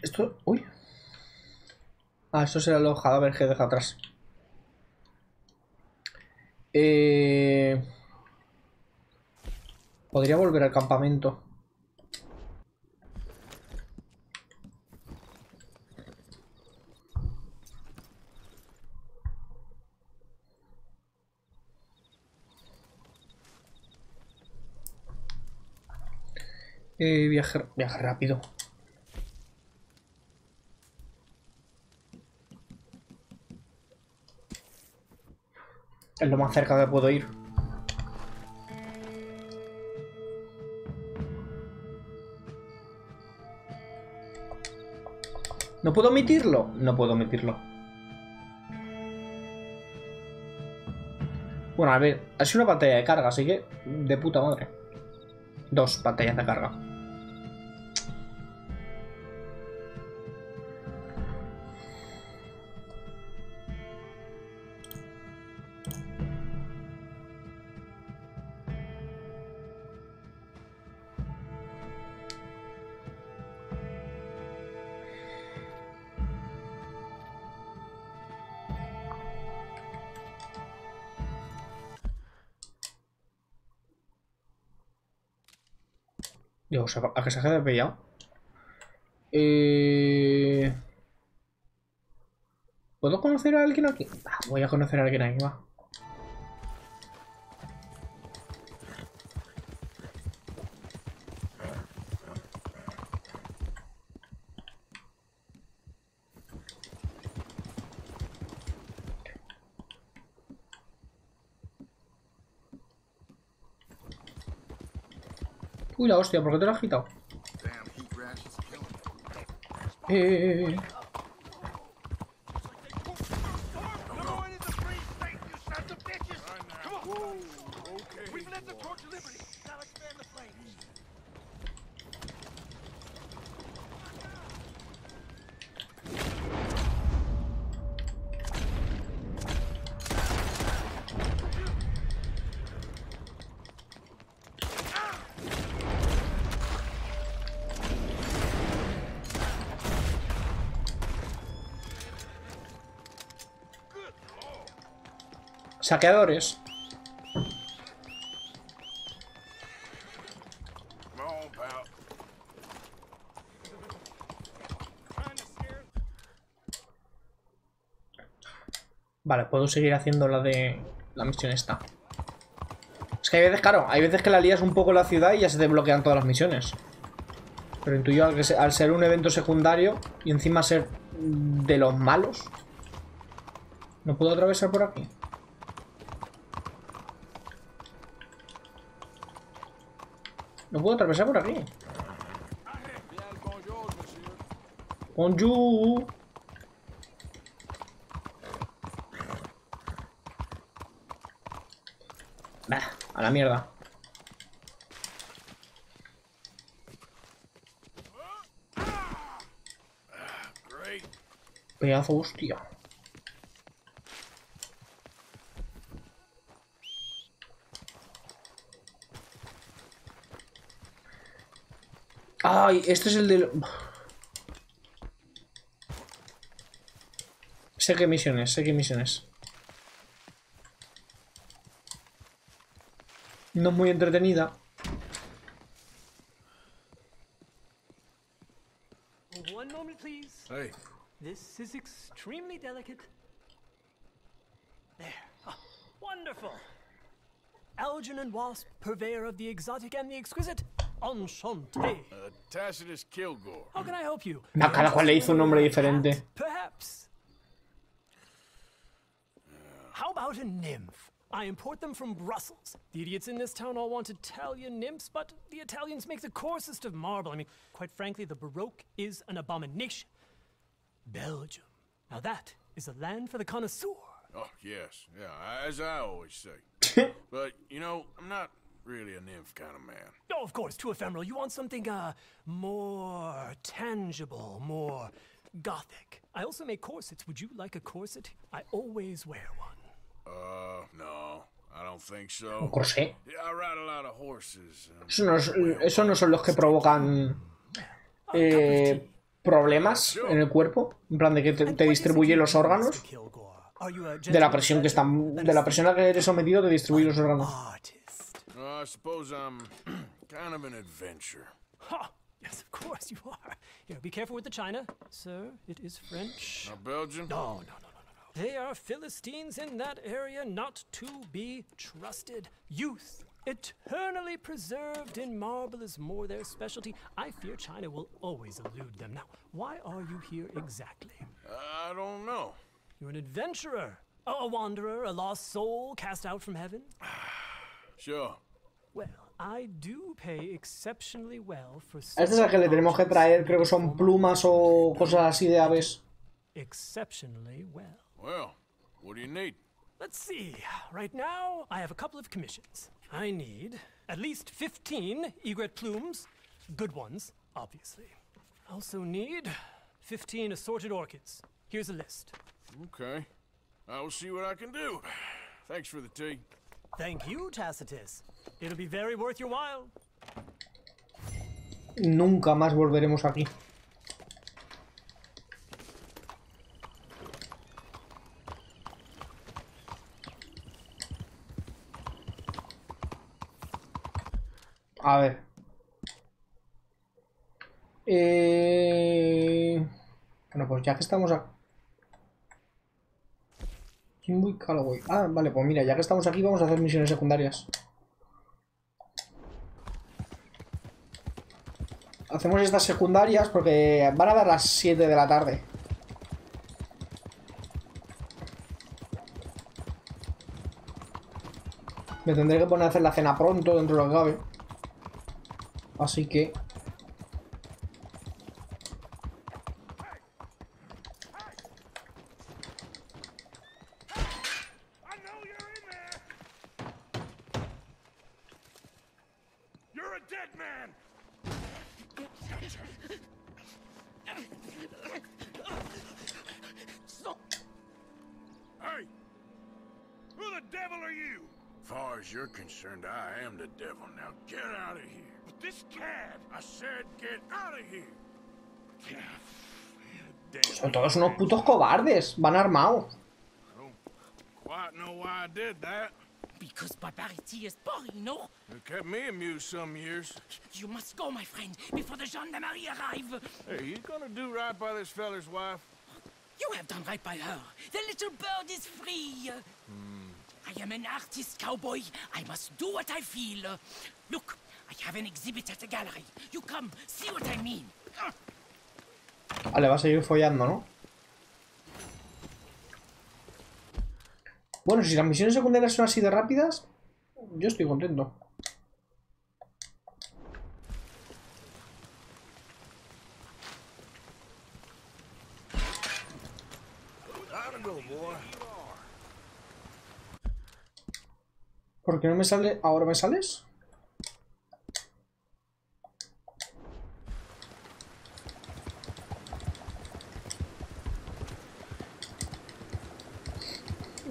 Esto... Uy. Ah, esto será los cadáveres que deja atrás. Eh... Podría volver al campamento. Eh, viaje, viaje rápido. Es lo más cerca que puedo ir. ¿No puedo omitirlo? No puedo omitirlo. Bueno, a ver, ha sido una pantalla de carga, así que de puta madre. Dos pantallas de carga. Digo, a que se ha pillado. Eh... ¿Puedo conocer a alguien aquí? Ah, voy a conocer a alguien aquí, va. Uy, la hostia, ¿por qué te lo has quitado? Eh, eh, eh. Saqueadores. Vale, puedo seguir haciendo la de la misión esta. Es que hay veces, claro, hay veces que la lías un poco la ciudad y ya se te bloquean todas las misiones. Pero intuyo que al ser un evento secundario y encima ser de los malos. ¿No puedo atravesar por aquí? No puedo atravesar por aquí. Bonjour. Bah, a la mierda. Pedazo hostia. Ay, este es el del... Sé qué misiones, sé qué misiones. No es muy entretenida. One moment, please. Hey. This is extremely delicate. There. Ah, wonderful. Algernon Wasp, purveyor of the exotic and the exquisite. Enchanté. Uh, Tacitus Kilgore. How can I help you? A cada cual le hizo un nombre diferente. Perhaps. How about a nymph? I import them from Brussels. The idiots in this town all want Italian nymphs, but the Italians make the coarsest of marble. I mean, quite frankly, the Baroque is an abomination. Belgium. Now that is a land for the connoisseur. Oh, yes. Yeah, as I always say. but, you know, I'm not really a nymph kind of man. Oh, of course, too ephemeral. You want something, uh, more tangible, more gothic. I also make corsets. Would you like a corset? I always wear one. Uh, no. I don't think so. Un corsé. Yeah, I ride a lot of horses. Eso no, es- eso no son los que provocan eh, problemas en el cuerpo. En plan de que te, te distribuye los órganos. De la presión que están. De la presión a la que eres sometido te distribuye los órganos. I suppose I'm kind of an adventurer. Ha! Yes, of course you are. Here, be careful with the china. Sir, it is French. Now, Belgian? No, no, no, no, no, no. They are Philistines in that area not to be trusted. Youth, eternally preserved in marble, is more their specialty. I fear China will always elude them. Now, why are you here exactly? I don't know. You're an adventurer, a wanderer, a lost soul cast out from heaven? Sure. Well, I do pay exceptionally well for A este es el que le tenemos que traer, creo que son plumas o cosas así de aves. exceptionally well. Well, what do you need? Let's see. Right now, I have a couple of commissions. I need at least 15 egret plumes, good ones, obviously. I also need 15 assorted orchids. Here's a list. Okay. I will see what I can do. Thanks for the tea. Thank you, Tacitus. It'll be very worth your while. Nunca más volveremos aquí. A ver. Eh... Bueno, pues ya que estamos aquí... Ah, vale, pues mira, ya que estamos aquí vamos a hacer misiones secundarias. Hacemos estas secundarias porque van a dar las 7 de la tarde. Me tendré que poner a hacer la cena pronto dentro de lo que cabe. Así que... Son todos unos putos cobardes. Van armados. Quite know why I did that. Because barbarity is boring, no? It kept me amused some years. You must go, my friend, before the gendarmerie arrive. Hey, you gonna do right by this feller's wife? You have done right by her. The little bird is free. I am an artist, cowboy. I must do what I feel. Look, I have an exhibit at the gallery. You come, see what I mean. Vale, va a seguir follando, ¿no? Bueno, si las misiones secundarias son así de rápidas, yo estoy contento. ¿Por qué no me sale? ¿Ahora me sales?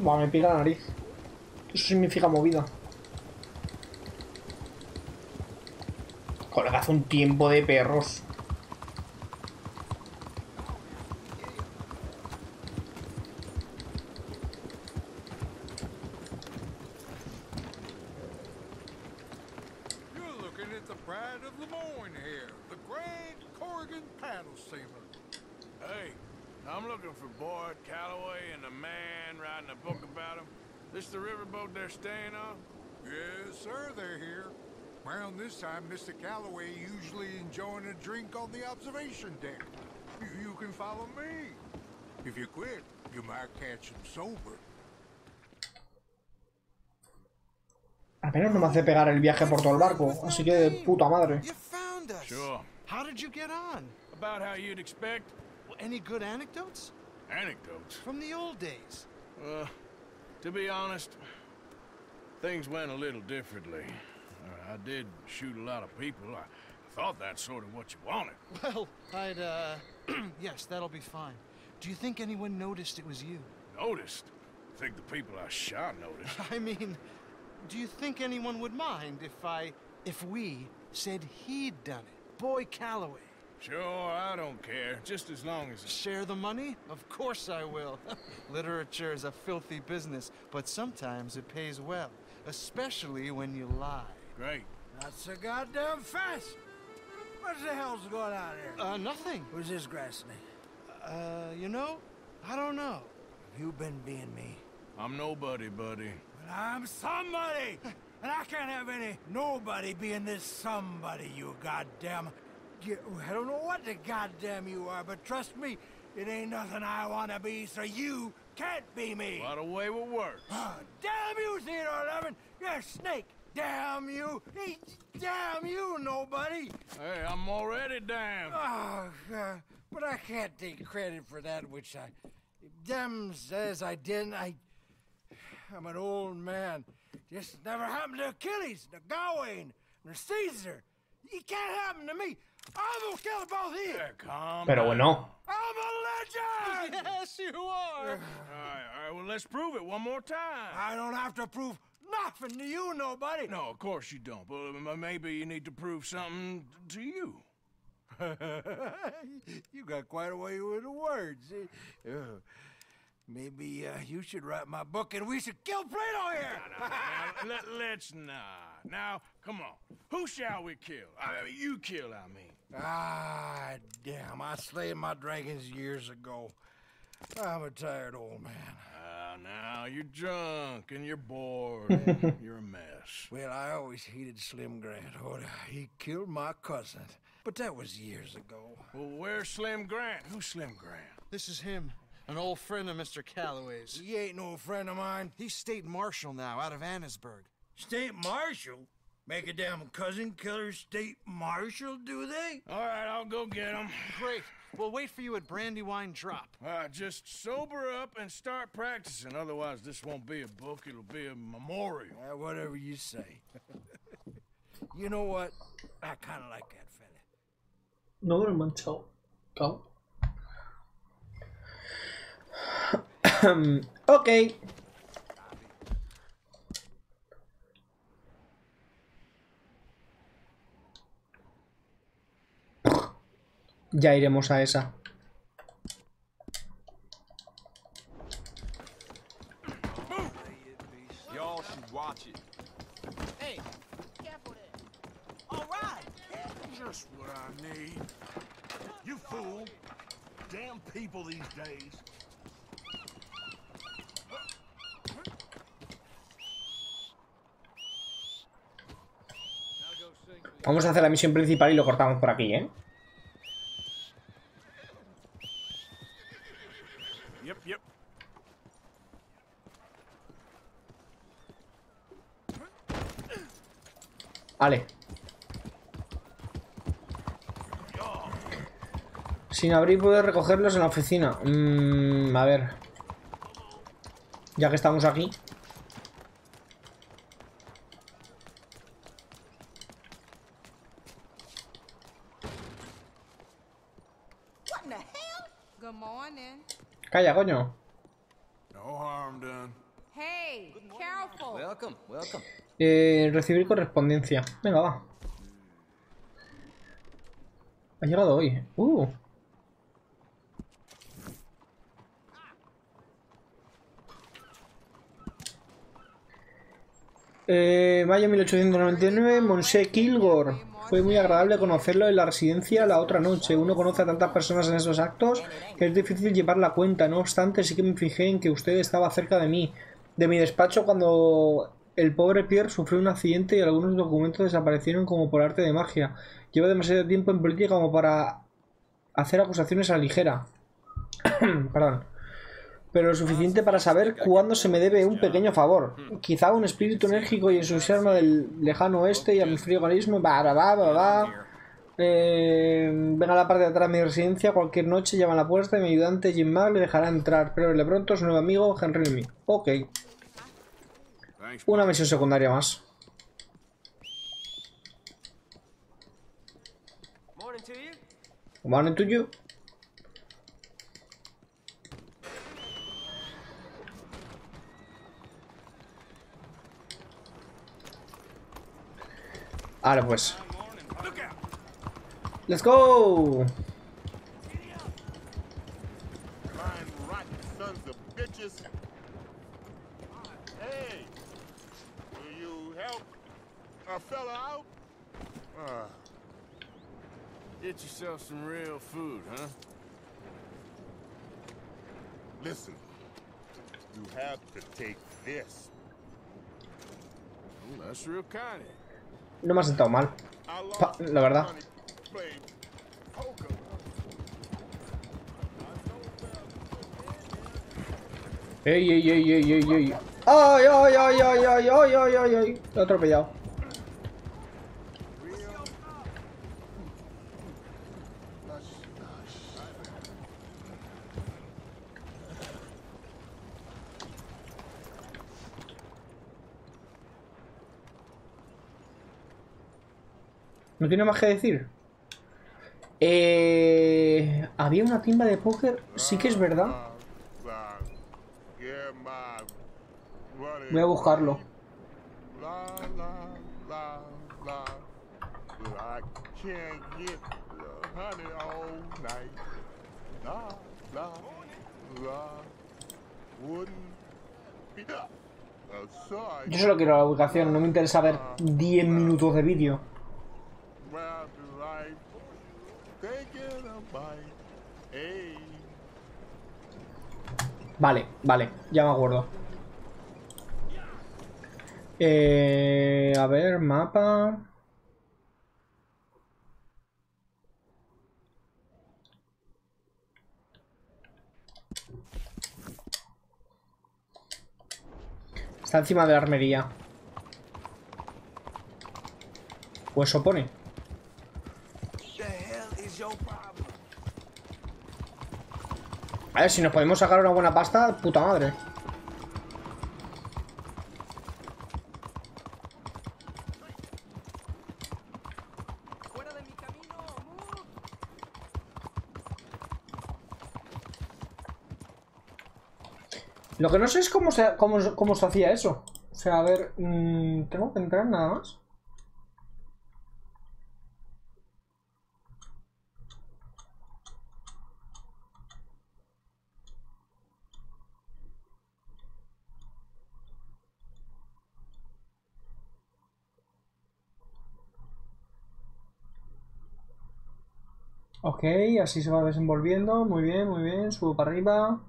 Buah, me pica la nariz. Eso significa movida. Colega, hace un tiempo de perros. Hey, I'm looking for Boyd Calloway and the man writing a book about him. This the riverboat they're staying on? Yes, sir, they're here. Around this time, Mr. Calloway usually enjoying a drink on the observation deck. You, you can follow me. If you quit, you might catch him sober. Apenas no me hace pegar el viaje por todo el barco, así que de puta madre. Sure. How did you get on? About how you'd expect. Well, any good anecdotes? Anecdotes. From the old days. Uh, to be honest, things went a little differently. Uh, I did shoot a lot of people. I thought that's sort of what you wanted. Well, I'd, uh... yes, that'll be fine. Do you think anyone noticed it was you? Noticed? I think the people I shot noticed. I mean, do you think anyone would mind if I... if we said he'd done it? Boy Calloway. Sure, I don't care. Just as long as... Share the money? Of course I will. Literature is a filthy business, but sometimes it pays well. Especially when you lie. Great. Not so goddamn fast. What the hell's going on here? Uh, nothing. Who's this grass? Uh, you know? I don't know. Have you been being me? I'm nobody, buddy. But I'm somebody! and I can't have any nobody being this somebody, you goddamn... I don't know what the goddamn you are, but trust me, it ain't nothing I want to be, so you can't be me! What a way will work. Ah, damn you, Theodore Levin! You're a snake! damn you! Hey, damn you, nobody! Hey, I'm already damned. Oh, uh, but I can't take credit for that which I... Damn says I didn't. I... I'm an old man. Just never happened to Achilles, to Gawain, to Caesar. It can't happen to me. I'm gonna kill them both here. Calm Pero down. bueno. I'm a legend! Yes, you are. all right, all right, well, let's prove it one more time. I don't have to prove nothing to you, nobody. No, of course you don't. But uh, maybe you need to prove something to you. you got quite a way with the words. eh? Uh, maybe uh, you should write my book and we should kill Plato here. Now, let, let's not. Now, come on. Who shall we kill? I mean, you kill, I mean. Ah, damn! I slayed my dragons years ago. I'm a tired old man. Ah, now you're drunk and you're bored. and you're a mess. Well, I always hated Slim Grant. Oh, he killed my cousin. But that was years ago. Well, where's Slim Grant? Who's Slim Grant? This is him, an old friend of Mr. Calloway's. He ain't no friend of mine. He's state marshal now, out of Annisburg. State marshal? Make a damn cousin killer state marshal, do they? All right, I'll go get him. Great. We'll wait for you at Brandywine Drop. Uh, just sober up and start practicing. Otherwise, this won't be a book. It'll be a memorial. Uh, whatever you say. you know what? I kind of like that fella. No me lo he manchado. Damn people these days. Vamos a hacer la misión principal y lo cortamos por aquí, ¿eh? Vale. Sin abrir puedes recogerlos en la oficina. Mm, a ver. Ya que estamos aquí. What in the hell? Good morning. Calla, coño. No harm done. Hey, careful. Welcome, welcome. Eh, recibir correspondencia. Venga, va. Ha llegado hoy. Uh. Eh, mayo 1899, Monsieur Kilgore. Fue muy agradable conocerlo en la residencia la otra noche. Uno conoce a tantas personas en esos actos que es difícil llevar la cuenta. No obstante, sí que me fijé en que usted estaba cerca de mí, de mi despacho, cuando el pobre Pierre sufrió un accidente y algunos documentos desaparecieron como por arte de magia. Lleva demasiado tiempo en política como para hacer acusaciones a la ligera. Perdón. Pero lo suficiente para saber cuándo se me debe un pequeño favor. Quizá un espíritu enérgico y entusiasmo del lejano oeste y a mi frío organismo. Va, va, va, va, va. Eh, ven a la parte de atrás de mi residencia cualquier noche, llama a la puerta y mi ayudante Jim Mag le dejará entrar. Pero de pronto su nuevo amigo Henry Lee. Ok. Una misión secundaria más. Morning tuyo. Ahora pues. Let's go. A fella out? Uh, Get yourself some real food, huh? listen, you have to take this. That's real kind. No me ha sentado mal. Pa- la verdad. Ey, ey, ey, ey, ey, ey. Ay, ay, ay, ay, ay, ay, ay, ay, ay. Lo he atropellado. ¿No tiene más que decir? Eh, había una timba de póker, sí que es verdad. Voy a buscarlo. Yo solo quiero la ubicación, no me interesa ver 10 minutos de vídeo. Vale, vale, ya me acuerdo. Eh, a ver, mapa. Está encima de la armería. O eso A ver, si nos podemos sacar una buena pasta, puta madre. Lo que no sé es cómo se, cómo, cómo se hacía eso. O sea, a ver, mmm, tengo que entrar nada más. Ok, así se va desenvolviendo. Muy bien, muy bien. Subo para arriba.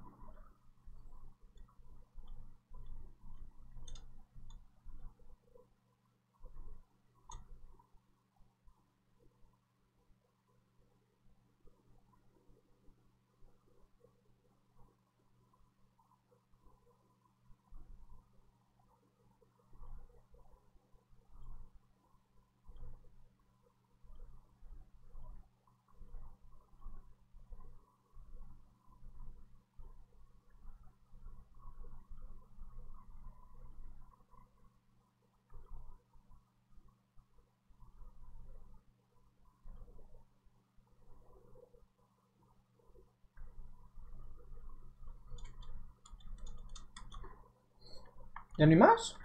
¿Y animás?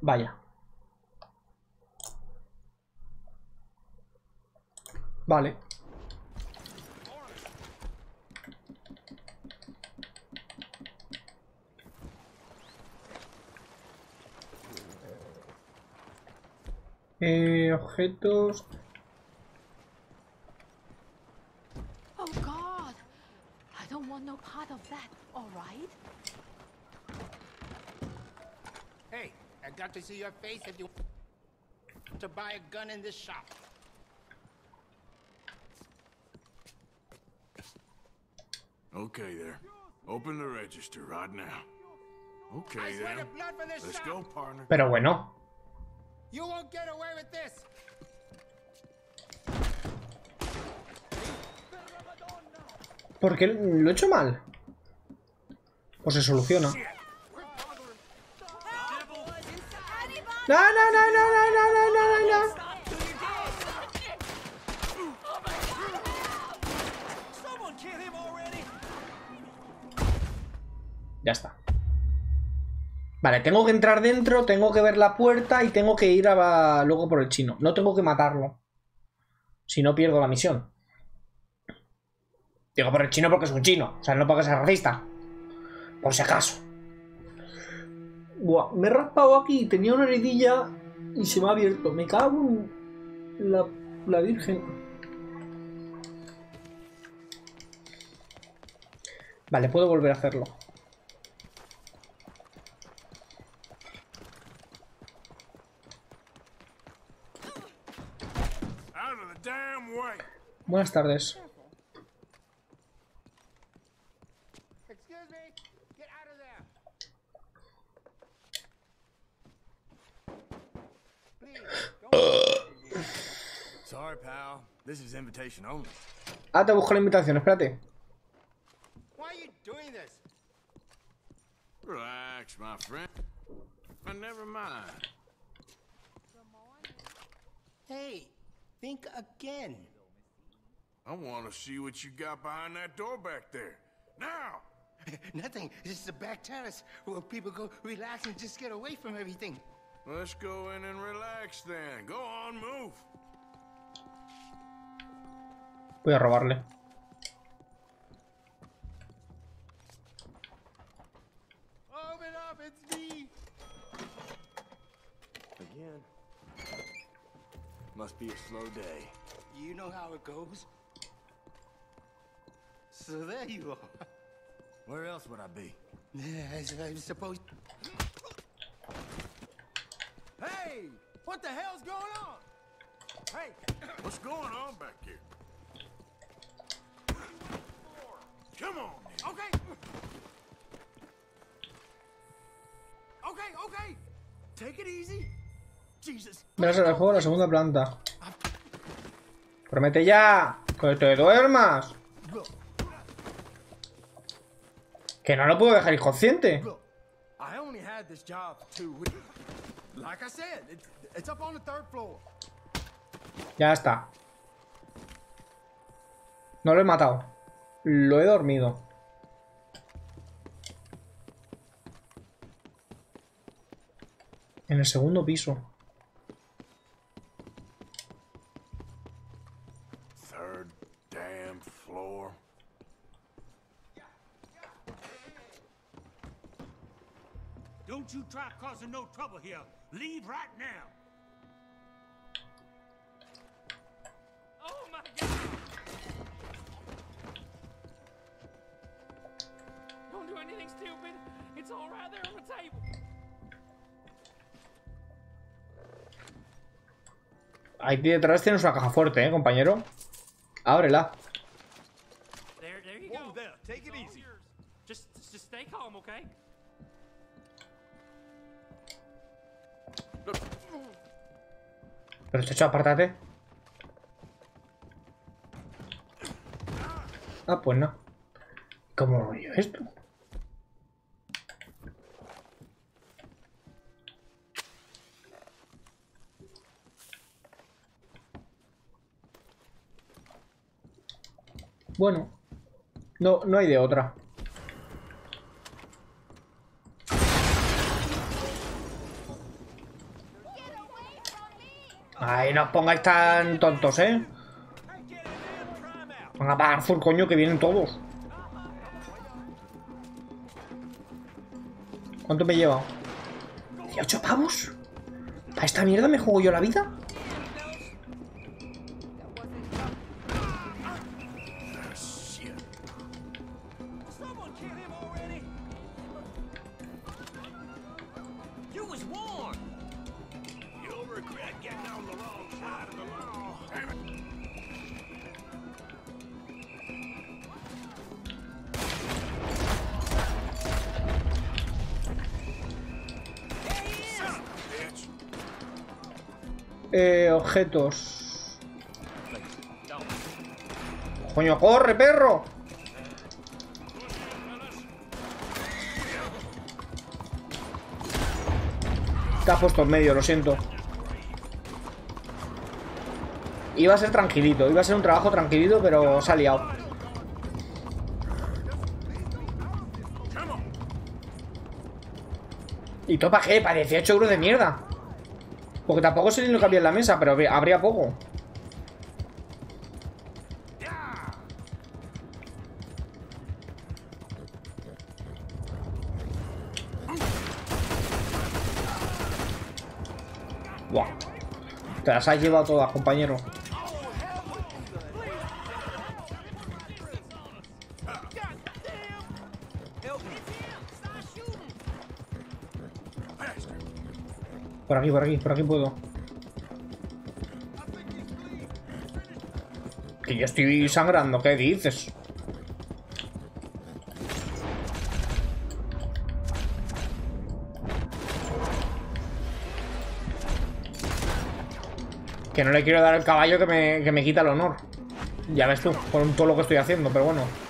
Vaya. Vale. Eh, objetos. Oh God! I don't want no part of that, all right? Hey, I got to see your face if you to buy a gun in this shop. Okay there. Open the register right now. Okay then. Let's go, partner. Pero bueno. You won't get away with this. ¿Por qué lo he hecho mal? Pues se soluciona. No, no, no, no, no, no, no, no, no, no. Ya está. Vale, tengo que entrar dentro, tengo que ver la puerta y tengo que ir a, luego por el chino. No tengo que matarlo. Si no pierdo la misión. Digo por el chino porque es un chino. O sea, no porque sea racista. Por si acaso. Buah, me he raspado aquí, tenía una heridilla y se me ha abierto. Me cago en la, la virgen. Vale, puedo volver a hacerlo. Out of the damn way. Buenas tardes. Excuse me. Get out of there. Please, don't Sorry, pal. This is invitation only. Ah, te busco la invitación, espérate. Why are you doing this? Relax, my friend. But never mind. Hey, think again. I want to see what you got behind that door back there. Now! Nothing. This is the back terrace where people go relax and just get away from everything. Let's go in and relax then. Go on, move. Voy a robarle. Open up, it's me. Again. Must be a slow day. You know how it goes. So there you are. Where else would I be? Yeah, I supposed. Hey! What the hell's going on? Hey! What's going on back here? Come on! Okay. Okay, okay. Take it easy. Jesus. La segunda planta. Promete ya. Que te duermas. Que no lo puedo dejar inconsciente. Ya está. No lo he matado. Lo he dormido. En el segundo piso. Don't you try causing no trouble here. Leave right now. Oh my god! Don't do anything stupid. It's all right there on the table. Ahí detrás tienes una caja fuerte, eh, compañero. Ábrela. There, there you go. there. Take it easy. Just, just stay calm, okay? Pero chacho, apártate. Ah, pues no. ¿Cómo yo esto? Bueno, no, no hay de otra. Ay, no os pongáis tan tontos, ¿eh? Van a pagar full, coño, que vienen todos. ¿Cuánto me lleva? ¿18 pavos? ¿Para esta mierda me juego yo la vida? Coño, corre, perro. Has puesto en medio, lo siento. Iba a ser tranquilito, iba a ser un trabajo tranquilito, pero se ha liado. ¿Y topa qué? Para 18 euros de mierda. Porque tampoco sé lo que había en la mesa, pero habría poco. Buah. Te las has llevado todas, compañero. Por aquí, por aquí puedo. Que yo estoy sangrando, ¿qué dices? Que no le quiero dar el caballo que me, que me quita el honor. Ya ves tú, con todo lo que estoy haciendo, pero bueno.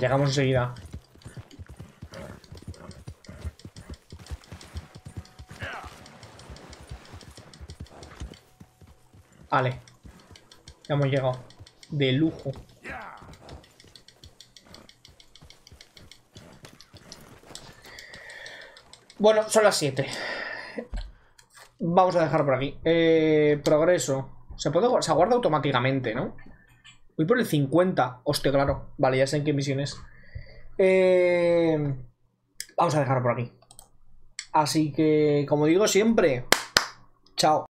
Llegamos enseguida. Vale. Ya hemos llegado. De lujo. Bueno, son las 7. Vamos a dejar por aquí. Eh, progreso. Se, puede, se guarda automáticamente, ¿no? Voy por el 50. Hostia, claro. Vale, ya sé en qué misión es. Eh, vamos a dejarlo por aquí. Así que, como digo siempre, chao.